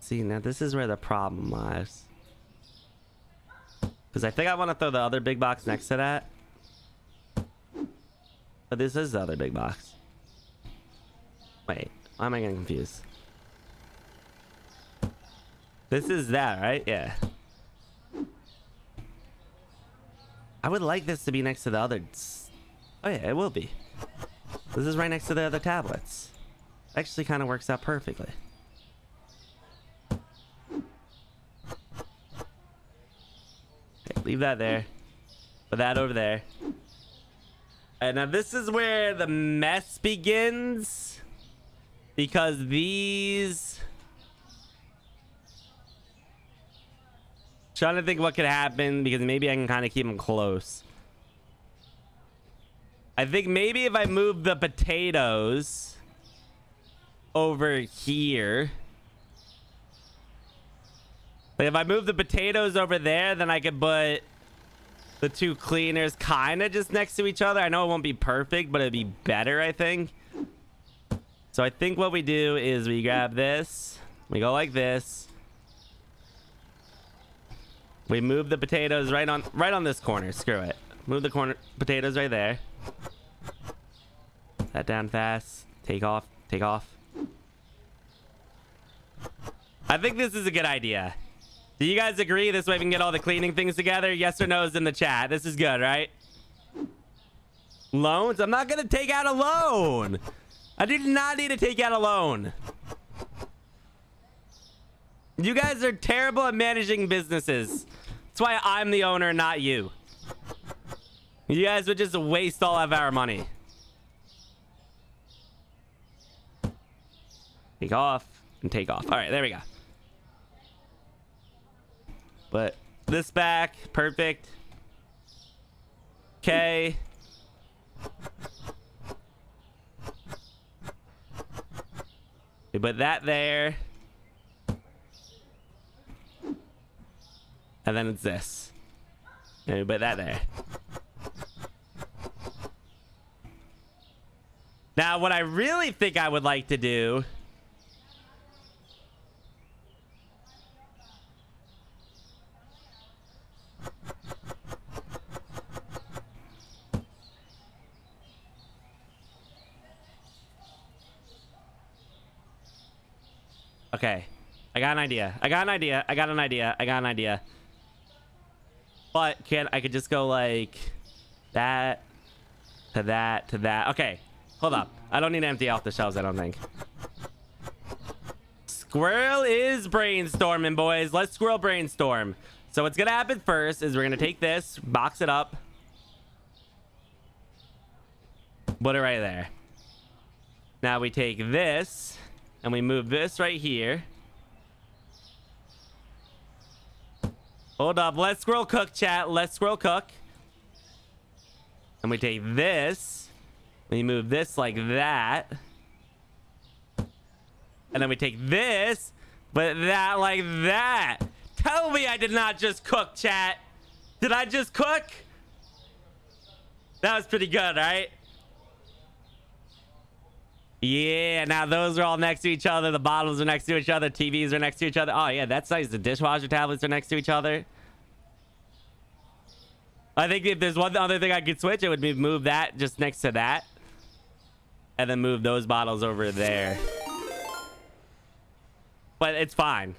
See, now this is where the problem lies. Because I think I want to throw the other big box next to that. But this is the other big box. Wait, why am I getting confused? This is that, right? Yeah. I would like this to be next to the others. Oh yeah, it will be. This is right next to the other tablets. Actually kind of works out perfectly. Okay, leave that there. Put that over there. And now this is where the mess begins. Because these... Trying to think what could happen because maybe I can kind of keep them close. I think maybe if I move the potatoes over here. Like if I move the potatoes over there, then I could put the two cleaners kind of just next to each other. I know it won't be perfect, but it'd be better, I think. So I think what we do is we grab this. We go like this. We move the potatoes right on right on this corner. Screw it. Move the corner potatoes right there. That down fast. Take off. Take off. I think this is a good idea. Do you guys agree? This way we can get all the cleaning things together? Yes or no's in the chat. This is good, right? Loans? I'm not going to take out a loan. I did not need to take out a loan. You guys are terrible at managing businesses. That's why I'm the owner, not you. You guys would just waste all of our money. Take off and take off. All right, there we go. But this back, perfect. Okay. We put that there. And then it's this. And we put that there. Now, what I really think I would like to do... Okay. I got an idea. I got an idea. I got an idea. I got an idea. But can I could just go like that to that to that. Okay. Hold up. I don't need to empty out the shelves, I don't think. Squirrel is brainstorming, boys. Let's squirrel brainstorm. So what's gonna happen first is we're gonna take this, box it up, put it right there. Now we take this and we move this right here. Hold up. Let's squirrel cook, chat. Let's squirrel cook. And we take this. We move this like that. And then we take this, but that like that. Tell me I did not just cook, chat. Did I just cook? That was pretty good, right? Yeah, now those are all next to each other. The bottles are next to each other. TVs are next to each other. Oh, yeah, that's nice. The dishwasher tablets are next to each other. I think if there's one other thing I could switch, it would be move that just next to that. And then move those bottles over there. But it's fine.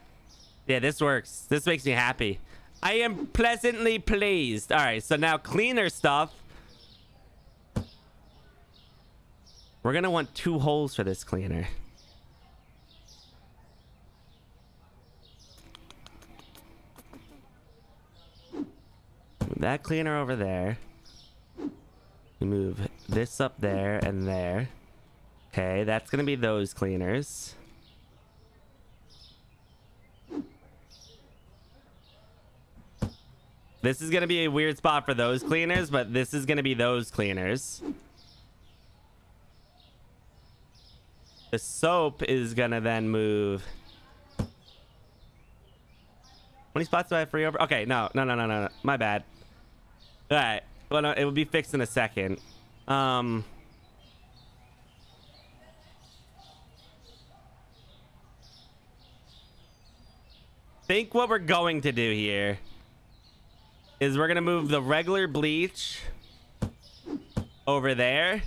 Yeah, this works. This makes me happy. I am pleasantly pleased. All right, so now cleaner stuff. We're going to want two holes for this cleaner. That cleaner over there. Move this up there and there. Okay, that's going to be those cleaners. This is going to be a weird spot for those cleaners, but this is going to be those cleaners. The soap is going to then move. How many spots do I have free over? Okay, no, no, no, no, no. My bad. All right. Well, no, it will be fixed in a second. Um... think what we're going to do here is we're gonna move the regular bleach over there.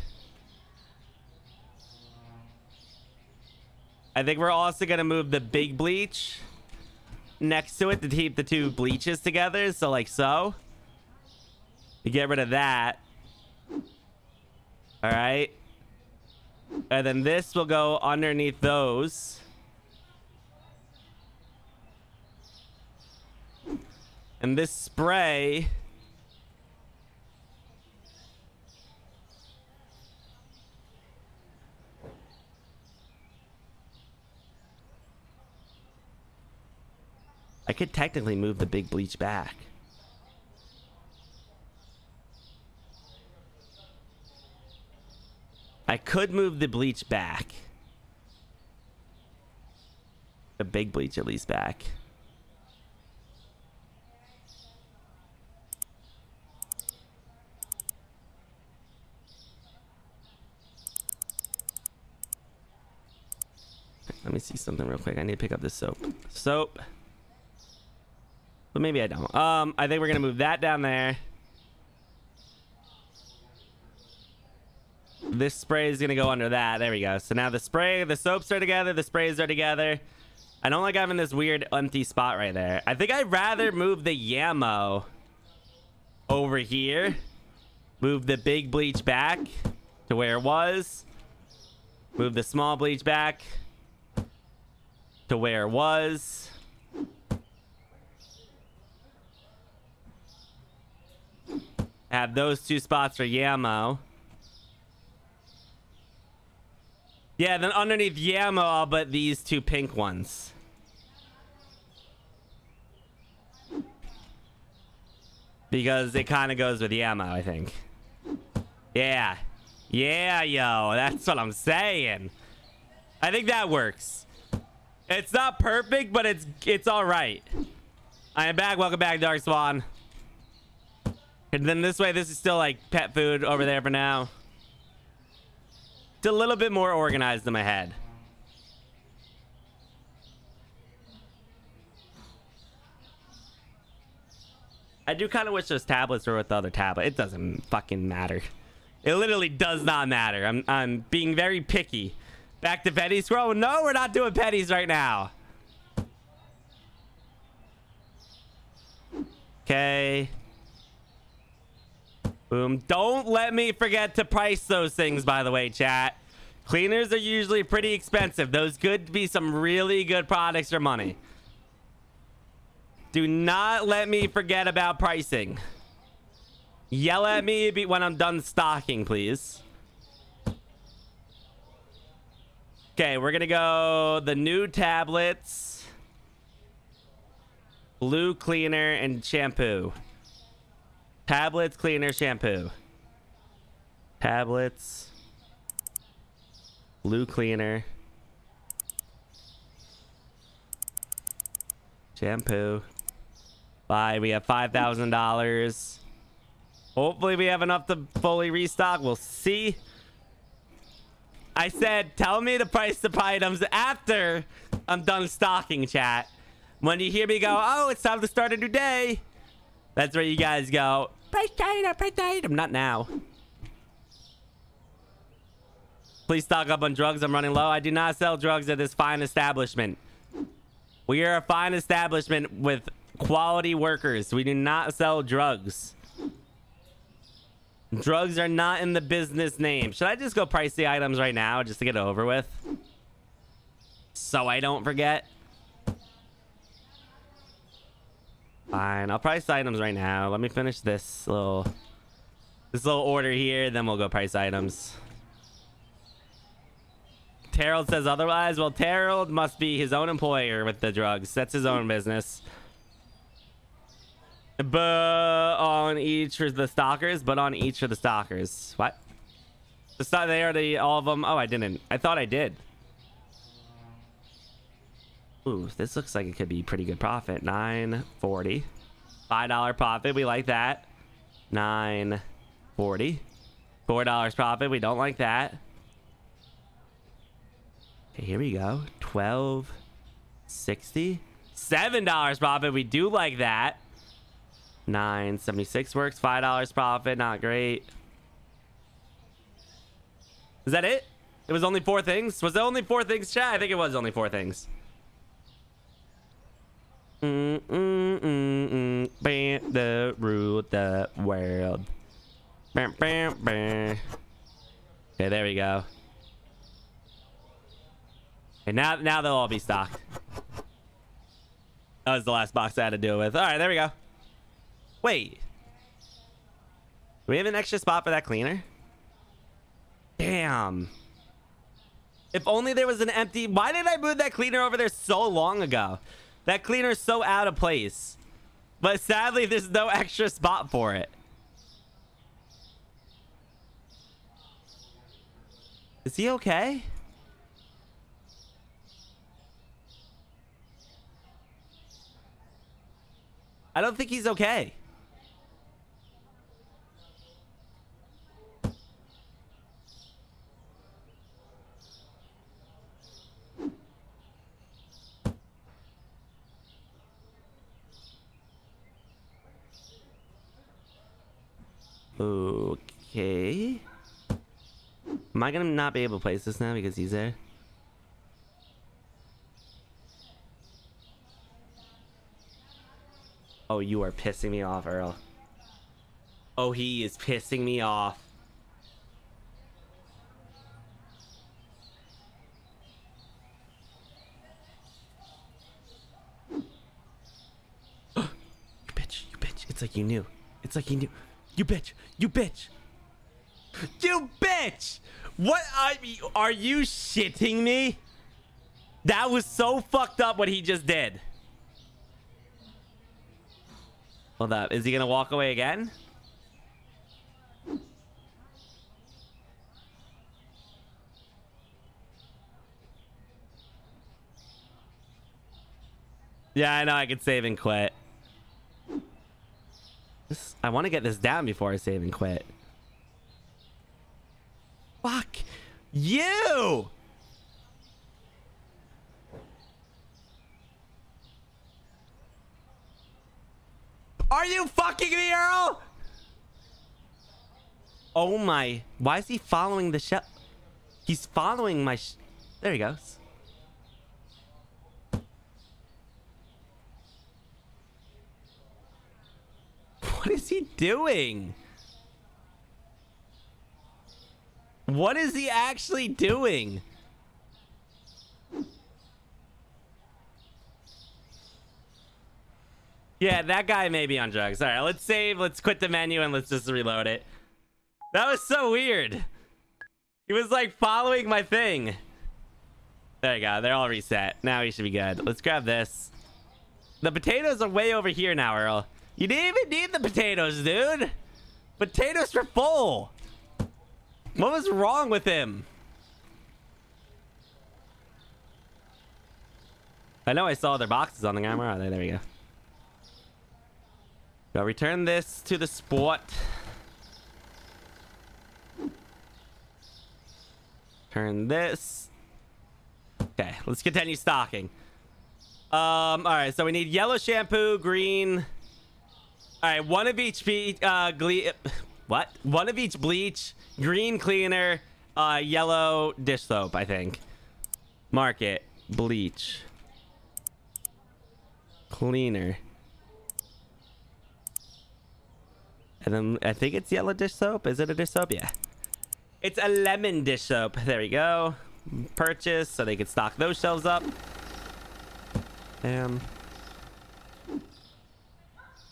I think we're also gonna move the big bleach next to it to keep the two bleaches together. So like so. You get rid of that. All right. And then this will go underneath those. And this spray... I could technically move the big bleach back. I could move the bleach back. The big bleach at least back. Let me see something real quick. I need to pick up this soap. Soap. But maybe I don't. Um, I think we're gonna move that down there. This spray is gonna go under that. There we go. So now the spray, the soaps are together, the sprays are together. I don't like having this weird empty spot right there. I think I'd rather move the Yamo over here. Move the big bleach back to where it was. Move the small bleach back to where it was. Have those two spots for Yamo. Yeah, then underneath Yamo, I'll put these two pink ones. Because it kind of goes with Yamo, I think. Yeah. Yeah, yo. That's what I'm saying. I think that works. It's not perfect, but it's it's all right. I am back. Welcome back, Dark Swan. And then this way, this is still like pet food over there for now. It's a little bit more organized in my head. I do kind of wish those tablets were with the other tablet. It doesn't fucking matter. It literally does not matter. I'm I'm being very picky. Back to petties. Bro, no, we're not doing petties right now. Okay. Boom. Don't let me forget to price those things, by the way, chat. Cleaners are usually pretty expensive. Those could be some really good products for money. Do not let me forget about pricing. Yell at me when I'm done stocking, please. Okay, we're gonna go the new tablets, blue cleaner, and shampoo. Tablets, cleaner, shampoo. Tablets, blue cleaner, shampoo. Bye. We have five thousand dollars. Hopefully, we have enough to fully restock. We'll see. I said, tell me the price of items after I'm done stocking, chat. When you hear me go, oh, it's time to start a new day. That's where you guys go, price item, price item. Not now. Please stock up on drugs. I'm running low. I do not sell drugs at this fine establishment. We are a fine establishment with quality workers. We do not sell drugs. Drugs are not in the business name. Should I just go price the items right now just to get it over with? So I don't forget. Fine, I'll price items right now. Let me finish this little this little order here, then we'll go price items. Terrell says otherwise. Well, Terrell must be his own employer with the drugs. That's his own business. But on each of the stalkers, but on each of the stalkers. What? The stock they are the all of them. Oh, I didn't. I thought I did. Ooh, this looks like it could be pretty good profit. 940. $5 profit. We like that. 940. $4 profit. We don't like that. Okay, here we go. 1260. $7 profit. We do like that. 976 works. $5 profit. Not great. Is that it? It was only four things? Was there only four things, chat? I think it was only four things. Mm, mm, mm. Bam, the rule the world. Bam, bam, bam. Okay, there we go. And now, now they'll all be stocked. That was the last box I had to deal with. All right, there we go. Wait. Do we have an extra spot for that cleaner? Damn. If only there was an empty... Why did I move that cleaner over there so long ago? That cleaner is so out of place. But sadly, there's no extra spot for it. Is he okay? I don't think he's okay. Okay. Am I gonna not be able to place this now because he's there? Oh, you are pissing me off, Earl. Oh, he is pissing me off. you bitch, you bitch. It's like you knew. It's like you knew. You bitch. You bitch. You bitch. What I are you shitting me? That was so fucked up what he just did. Hold up. Is he to walk away again? Yeah, I know I could save and quit. This, I want to get this down before I save and quit. Fuck you! Are you fucking me, Earl? Oh my. Why is he following the shell? He's following my... there he goes. What is he doing? What is he actually doing? Yeah, that guy may be on drugs. All right, let's save. Let's quit the menu and let's just reload it. That was so weird. He was like following my thing. There you go. They're all reset. Now we should be good. Let's grab this. The potatoes are way over here now, Earl. You didn't even need the potatoes, dude. Potatoes are full. What was wrong with him? I know I saw their boxes on the camera. There, there we go. I'll return this to the sport. Turn this. Okay, let's continue stocking. Um, all right, so we need yellow shampoo, green. All right, one of each uh, gle what? One of each bleach, green cleaner, uh, yellow dish soap, I think. Market, bleach, cleaner. And then I think it's yellow dish soap. Is it a dish soap? Yeah. It's a lemon dish soap. There we go. Purchase so they can stock those shelves up. Damn.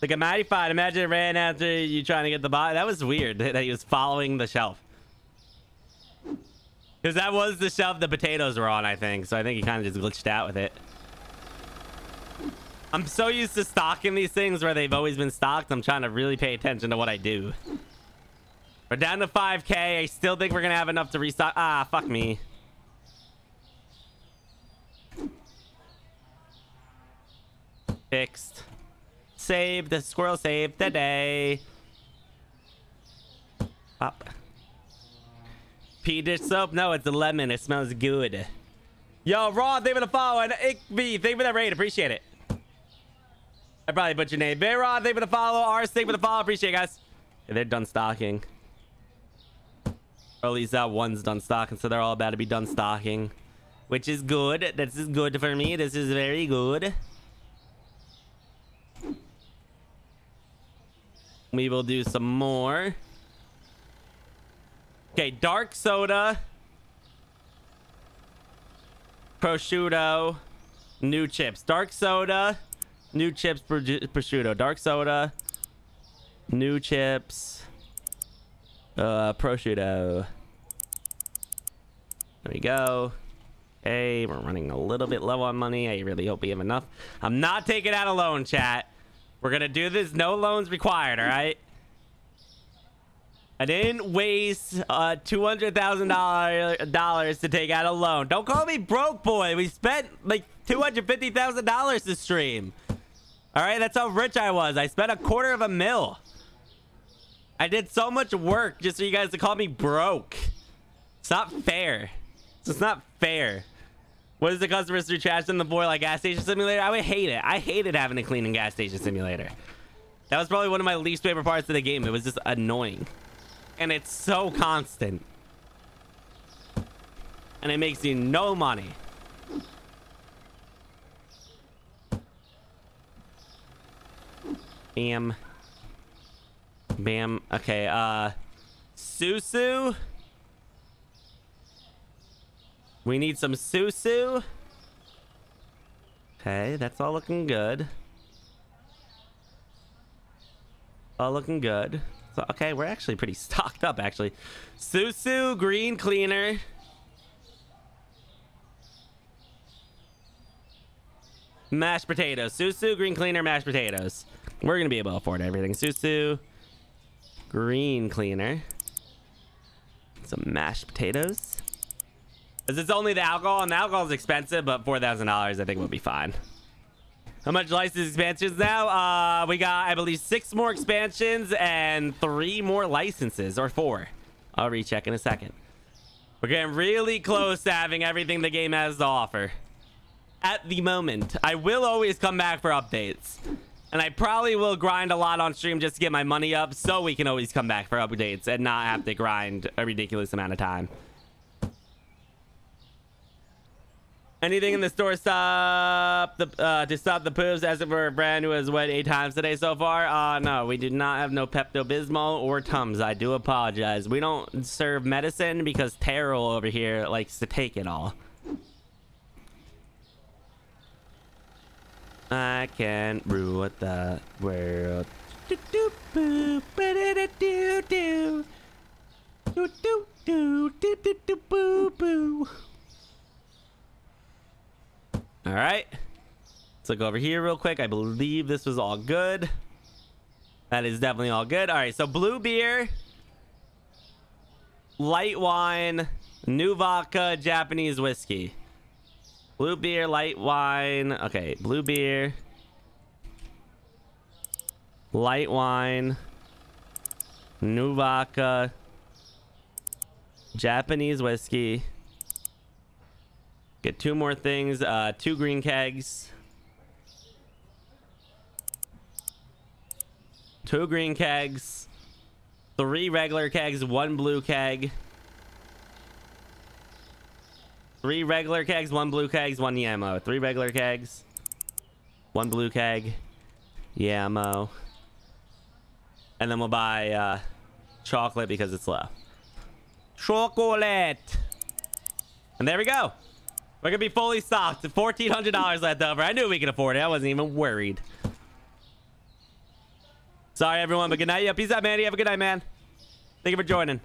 Like a mighty Imagine it ran after you trying to get the bot. That was weird that he was following the shelf. Because that was the shelf the potatoes were on, I think. So I think he kind of just glitched out with it. I'm so used to stocking these things where they've always been stocked. I'm trying to really pay attention to what I do. We're down to 5k. I still think we're going to have enough to restock. Ah, fuck me. Fixed. Save the squirrel saved the day. Pea dish soap? No, it's a lemon. It smells good. Yo, Raw, thank you for the follow. And Ickby, thank you for that raid. Appreciate it. I probably butchered your name. Beyrod, thank you for the follow. Rs, thank you for the follow. Appreciate it, guys. Yeah, they're done stocking. Or at least that one's done stocking, so they're all about to be done stocking. Which is good. This is good for me. This is very good. We will do some more. Okay, dark soda. Prosciutto. New chips. Dark soda. New chips prosciutto. Dark soda. New chips. Uh, prosciutto. There we go. Hey, we're running a little bit low on money. I really hope we have enough. I'm not taking out a loan, chat. We're gonna do this. No loans required, all right? I didn't waste uh, $200,000 to take out a loan. Don't call me broke, boy. We spent like $250,000 to stream. All right, that's how rich I was. I spent a quarter of a mil. I did so much work just for you guys to call me broke. It's not fair. It's not fair. What is the customers through trash in the boy like gas station simulator? I would hate it. I hated having a cleaning gas station simulator. That was probably one of my least favorite parts of the game. It was just annoying. And it's so constant. And it makes you no money. Bam. Bam. Okay, uh... Susu? We need some Susu. Okay, that's all looking good. All looking good. So, okay, we're actually pretty stocked up, actually. Susu, green cleaner. Mashed potatoes. Susu, green cleaner, mashed potatoes. We're going to be able to afford everything. Susu, green cleaner. Some mashed potatoes. Because it's only the alcohol, and the alcohol is expensive, but $4,000 I think will be fine. How much license expansions now? Uh, we got, I believe, six more expansions and three more licenses, or four. I'll recheck in a second. We're getting really close to having everything the game has to offer. At the moment. I will always come back for updates. And I probably will grind a lot on stream just to get my money up so we can always come back for updates and not have to grind a ridiculous amount of time. Anything in the store stop the uh, to stop the poops as if we're brand new has wet eight times today so far? Uh no, we do not have no Pepto Bismol or Tums. I do apologize. We don't serve medicine because Terrell over here likes to take it all. I can rule the world. Do do boo, ba-da-da-do, do. Do do do do do do boo boo. All right. Let's look over here real quick. I believe this was all good. That is definitely all good. All right, so blue beer, light wine, new vodka, Japanese whiskey. Blue beer, light wine. Okay, blue beer, light wine, new vodka, Japanese whiskey. Get two more things. Uh, two green kegs. Two green kegs. Three regular kegs. One blue keg. Three regular kegs. One blue kegs. One Yamo. Three regular kegs. One blue keg. Yamo. And then we'll buy uh, chocolate because it's low. Chocolate. And there we go. We're gonna be fully stocked. Fourteen hundred dollars left over. I knew we could afford it. I wasn't even worried. Sorry, everyone, but good night. Yeah, peace out, Manny. Have a good night, man. Thank you for joining.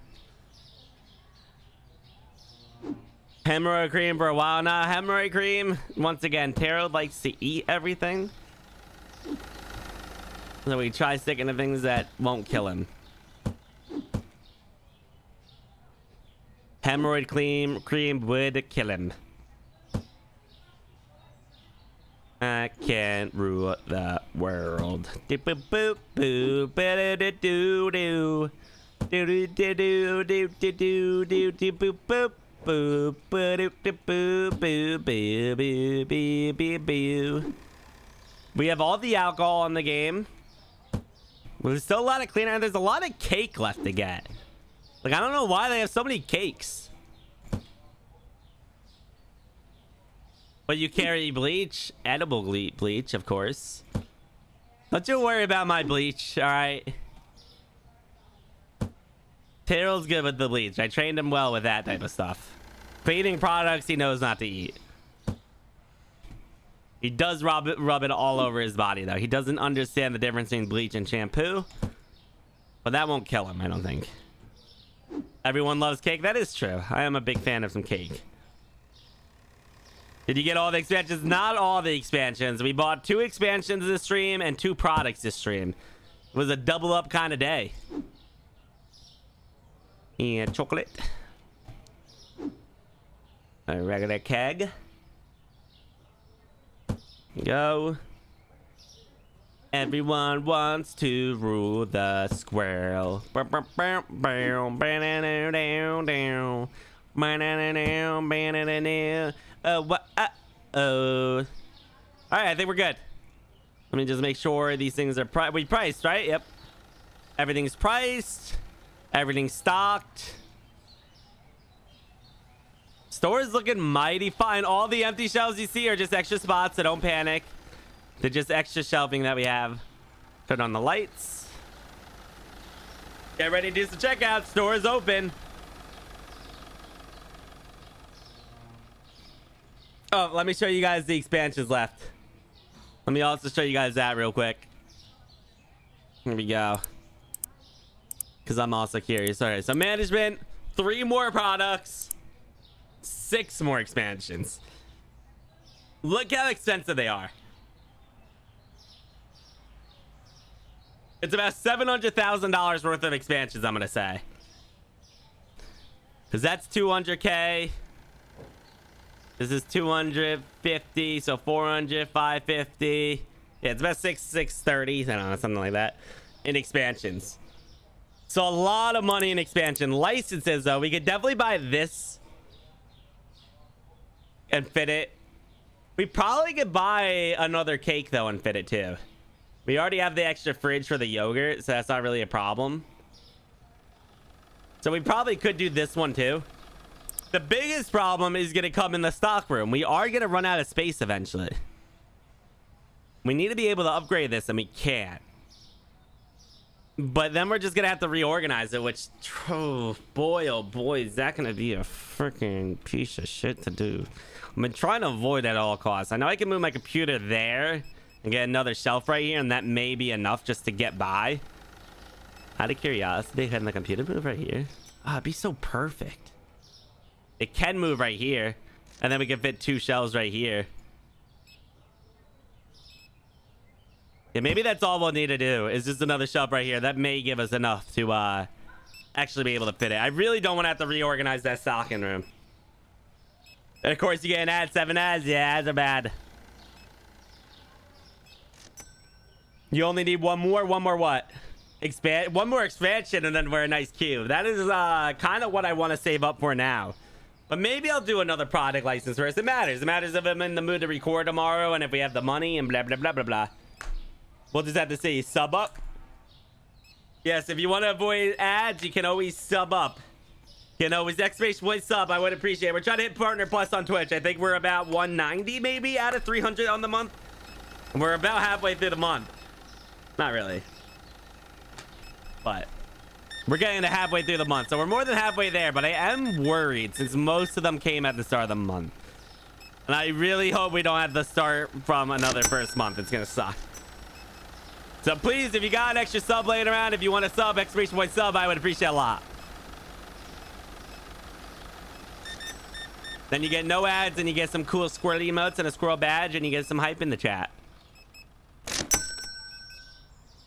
Hemorrhoid cream for a while now. Hemorrhoid cream. Once again, Taro likes to eat everything. So we try sticking to things that won't kill him. Hemorrhoid cream cream would kill him. I can't rule the world. Do boo boo do do do do do do do do do do do boo do do boo boo boo boo boo boo boo. We have all the alcohol in the game. There's still a lot of cleaner. There's a lot of cake left to get. Like I don't know why they have so many cakes. But you carry bleach, edible ble bleach, of course. Don't you worry about my bleach, all right? Terrell's good with the bleach. I trained him well with that type of stuff. Cleaning products he knows not to eat. He does rub it, rub it all over his body, though. He doesn't understand the difference between bleach and shampoo. But that won't kill him, I don't think. Everyone loves cake. That is true. I am a big fan of some cake. Did you get all the expansions? Not all the expansions. We bought two expansions this stream and two products this stream. It was a double up kind of day. And chocolate. A regular keg. Go. Everyone wants to rule the squirrel. Uh, what? Uh, oh. All right, I think we're good. Let me just make sure these things are pri we priced, right? Yep. Everything's priced. Everything's stocked. Store is looking mighty fine. All the empty shelves you see are just extra spots, so don't panic. They're just extra shelving that we have. Turn on the lights. Get ready to do some checkout. Store is open. Oh, let me show you guys the expansions left. Let me also show you guys that real quick. Here we go. Because I'm also curious. All right, so management, three more products, six more expansions. Look how expensive they are. It's about $700,000 worth of expansions, I'm going to say. Because that's 200K. This is 250, so 400, 550. Yeah, it's about 6, 630, I don't know, something like that, in expansions. So a lot of money in expansion. Licenses, though, we could definitely buy this and fit it. We probably could buy another cake, though, and fit it, too. We already have the extra fridge for the yogurt, so that's not really a problem. So we probably could do this one, too. The biggest problem is going to come in the stock room. We are going to run out of space eventually. We need to be able to upgrade this, and we can't. But then we're just going to have to reorganize it, which, oh boy, oh boy, is that going to be a freaking piece of shit to do. I've been trying to avoid that at all costs. I know I can move my computer there and get another shelf right here, and that may be enough just to get by. Out of curiosity, can the computer move right here? Ah, oh, it'd be so perfect. It can move right here, and then we can fit two shelves right here. Yeah, maybe that's all we'll need to do is just another shelf right here. That may give us enough to uh, actually be able to fit it. I really don't want to have to reorganize that stocking room. And of course, you get an ad, seven ads. Yeah, ads are bad. You only need one more. One more what? Expand. One more expansion, and then we're a nice cube. That is uh, kind of what I want to save up for now. But maybe I'll do another product license first. It matters. It matters if I'm in the mood to record tomorrow and if we have the money and blah, blah, blah, blah, blah. We'll just have to say sub up. Yes, if you want to avoid ads, you can always sub up. You know, with exclamation point sub, I would appreciate it. We're trying to hit Partner Plus on Twitch. I think we're about 190 maybe out of 300 on the month. And we're about halfway through the month. Not really. But we're getting to halfway through the month. So we're more than halfway there. But I am worried since most of them came at the start of the month. And I really hope we don't have to start from another first month. It's going to suck. So please, if you got an extra sub laying around, if you want a sub, exclamation point sub, I would appreciate a lot. Then you get no ads and you get some cool squirrel emotes and a squirrel badge and you get some hype in the chat.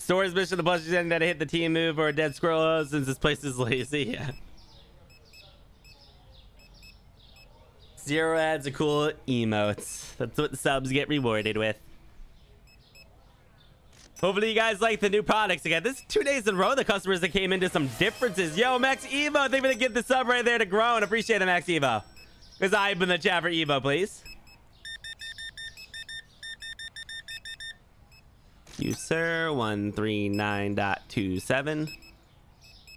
Store's mission the plus ending that hit the team move or a dead squirrel since this place is lazy. Yeah. Zero ads are cool emotes. That's what the subs get rewarded with. Hopefully you guys like the new products again. This is two days in a row the customers that came into some differences. Yo, Max Evo, you for get the sub right there to grow and appreciate the Max Evo. A hype in the chat for Evo, please. You, sir. 139.27.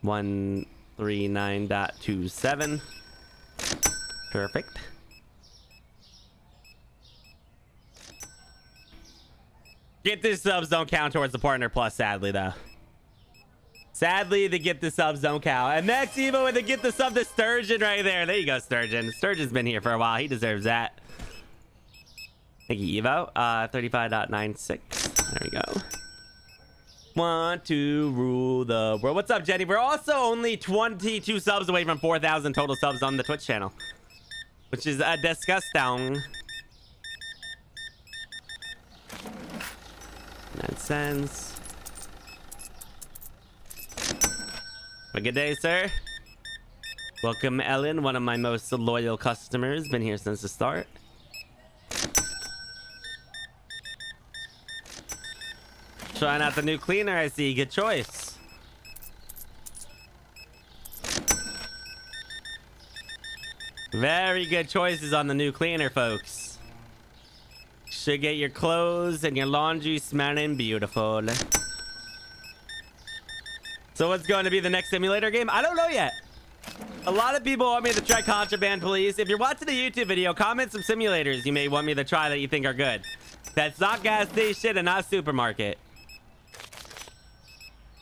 139.27. Perfect. Get this subs don't count towards the partner plus, sadly, though. Sadly, the get the subs don't count. And Max Evo with the get the sub to Sturgeon right there. There you go, Sturgeon. Sturgeon's been here for a while. He deserves that. Thank you, Evo. Uh, 35.96. There we go. Want to rule the world. What's up, Jenny? We're also only 22 subs away from 4,000 total subs on the Twitch channel. Which is a disgusting. Nonsense. Have a good day, sir. Welcome, Ellen, one of my most loyal customers. Been here since the start. Trying out the new cleaner, I see. Good choice. Very good choices on the new cleaner, folks. Should get your clothes and your laundry smelling beautiful. So what's going to be the next simulator game? I don't know yet. A lot of people want me to try Contraband Police. If you're watching the YouTube video, comment some simulators you may want me to try that you think are good. That's not gas station and not supermarket.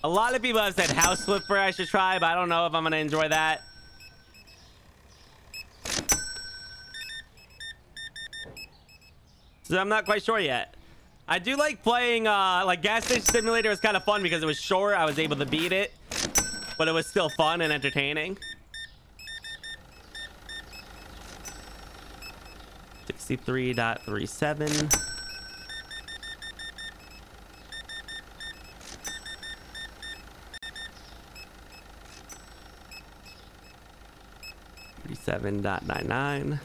A lot of people have said House Flipper I should try, but I don't know if I'm going to enjoy that. So I'm not quite sure yet. I do like playing, uh, like Gas Station Simulator was kind of fun because it was short. I was able to beat it, but it was still fun and entertaining. 63.37. 37.99.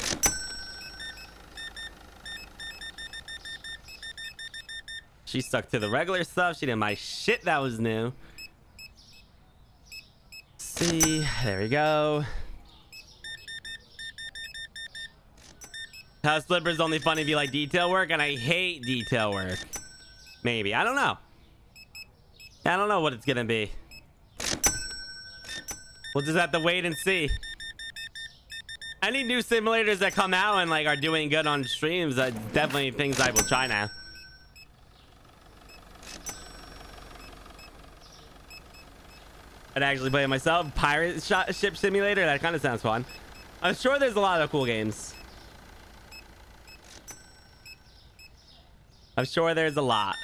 She stuck to the regular stuff. She didn't buy shit that was new. Let's see, there we go. House Flipper's only fun if you like detail work, and I hate detail work. Maybe. I don't know. I don't know what it's gonna be. We'll just have to wait and see. Any new simulators that come out and like are doing good on streams, definitely things I will try now. I'd actually play it myself. Pirate ship simulator. That kind of sounds fun. I'm sure there's a lot of cool games. I'm sure there's a lot.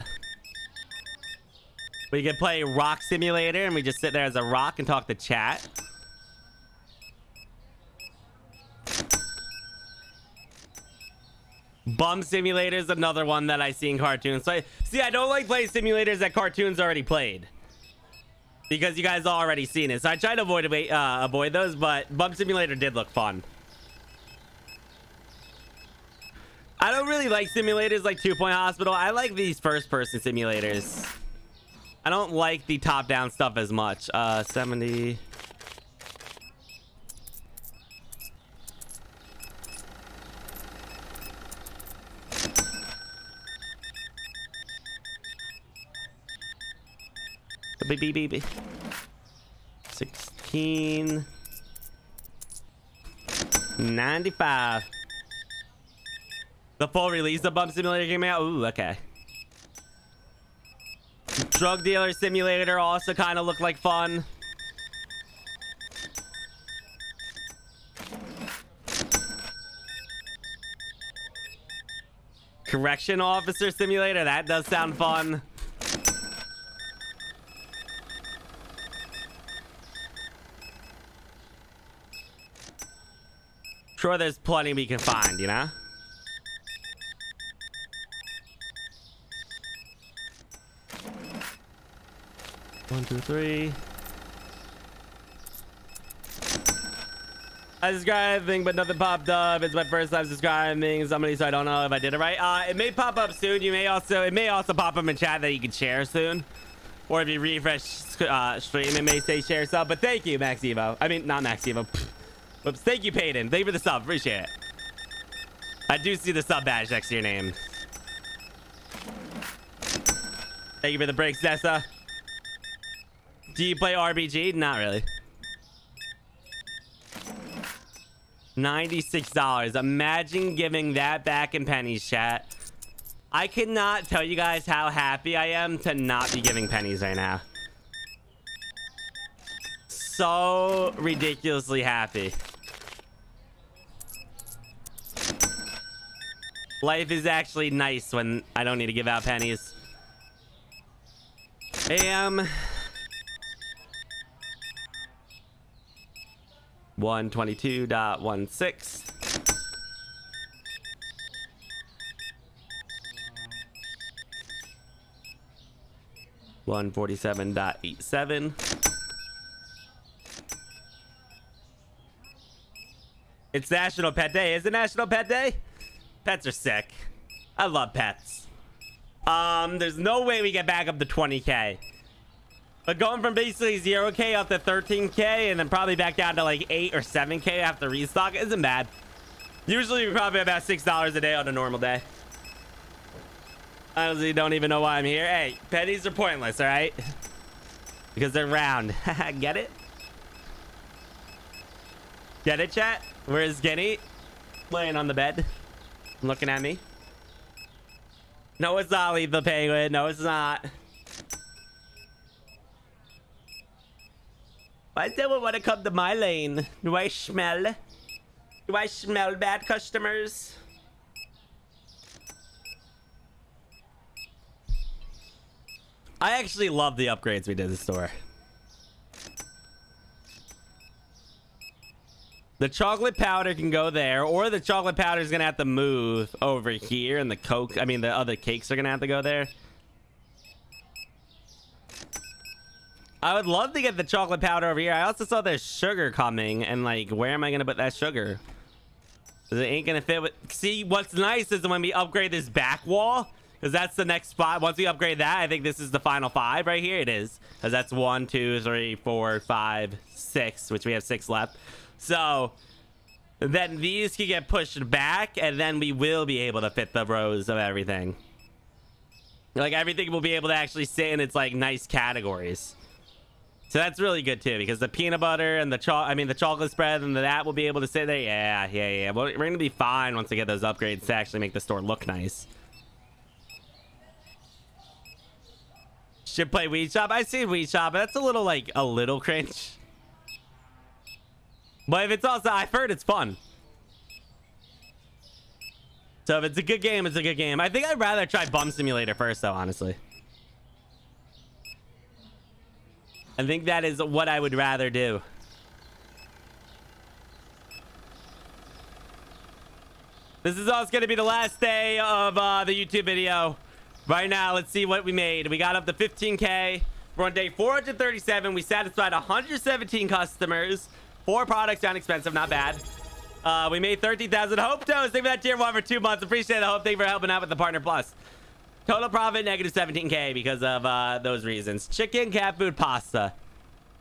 We can play Rock Simulator and we just sit there as a rock and talk to chat. Bum Simulator is another one that I see in Cartoonz. So I, see, I don't like playing simulators that Cartoonz already played because you guys already seen it. So I try to avoid uh, avoid those, but Bum Simulator did look fun. I don't really like simulators like Two Point Hospital. I like these first-person simulators. I don't like the top-down stuff as much. Uh, 70... Baby, baby. 16. 95. The full release of Bum Simulator came out? Ooh, okay. Drug Dealer Simulator also kind of looked like fun. Correction Officer Simulator, that does sound fun. Sure, there's plenty we can find, you know? One, two, three. I subscribed thing, but nothing popped up. It's my first time subscribing somebody, so I don't know if I did it right. Uh, it may pop up soon. You may also, it may also pop up in chat that you can share soon. Or if you refresh uh, stream, it may say share sub. But thank you, Max Evo. I mean, not Max Evo. Whoops. Thank you, Payton. Thank you for the sub. Appreciate it. I do see the sub badge next to your name. Thank you for the break, Zessa. Do you play RBG? Not really. $96. Imagine giving that back in pennies, chat. I cannot tell you guys how happy I am to not be giving pennies right now. So ridiculously happy. Life is actually nice when I don't need to give out pennies. AM. Um. 122.16. One forty seven dot eight seven. It's National Pet Day. Is it National Pet Day? Pets are sick. I love pets. Um, there's no way we get back up to 20k. But going from basically 0k up to 13k and then probably back down to like 8 or 7k after restock isn't bad. Usually we're probably about $6 a day on a normal day. Honestly, don't even know why I'm here. Hey, pennies are pointless, all right? Because they're round. Get it? Get it, chat? Where's Genny? Laying on the bed. Looking at me. No, it's not Leave the Penguin. No, it's not. Why does everyone want to come to my lane? Do I smell? Do I smell bad customers? I actually love the upgrades we did the store. The chocolate powder can go there, or the chocolate powder is gonna have to move over here, and the coke, I mean, the other cakes are gonna have to go there. I would love to get the chocolate powder over here. I also saw there's sugar coming, and like, where am I gonna put that sugar? It ain't gonna fit with. See, what's nice is when we upgrade this back wall, because that's the next spot. Once we upgrade that, I think this is the final five right here. It is, because that's one, two, three, four, five, six, which we have six left. So then these can get pushed back and then we will be able to fit the rows of everything. Like everything will be able to actually sit in its like nice categories. So that's really good too because the peanut butter and the cho I mean the chocolate spread and the, that will be able to sit there. Yeah, yeah, yeah. Well, we're gonna be fine once we get those upgrades to actually make the store look nice. Should play Weed Shop. I see Weed Shop, that's a little like a little cringe. But if it's also, I've heard it's fun. So if it's a good game, it's a good game. I think I'd rather try Bum Simulator first, though, honestly. I think that is what I would rather do. This is also going to be the last day of uh, the YouTube video. Right now, let's see what we made. We got up to 15K. We're on day 437. We satisfied 117 customers. Four products, down expensive, not bad. Uh, we made 13,000. Hope Toast, thank you for that tier one for two months. Appreciate the Hope, thank you for helping out with the Partner Plus. Total profit, negative 17K because of uh, those reasons. Chicken, cat food, pasta.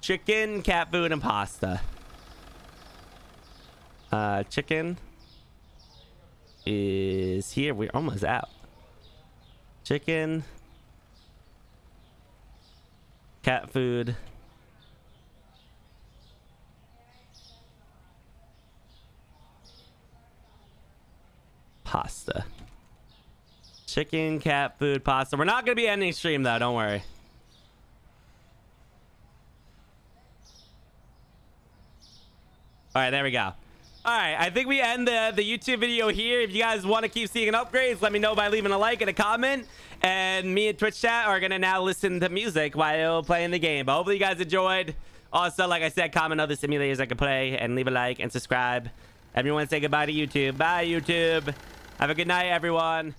Chicken, cat food, and pasta. Uh, chicken is here. We're almost out. Chicken. Cat food. Pasta. Chicken, cat food, pasta. We're not going to be ending stream, though. Don't worry. All right, there we go. All right, I think we end the, the YouTube video here. If you guys want to keep seeing upgrades, let me know by leaving a like and a comment. And me and Twitch chat are going to now listen to music while playing the game. But hopefully you guys enjoyed. Also, like I said, comment other simulators I can play and leave a like and subscribe. Everyone say goodbye to YouTube. Bye, YouTube. Have a good night, everyone.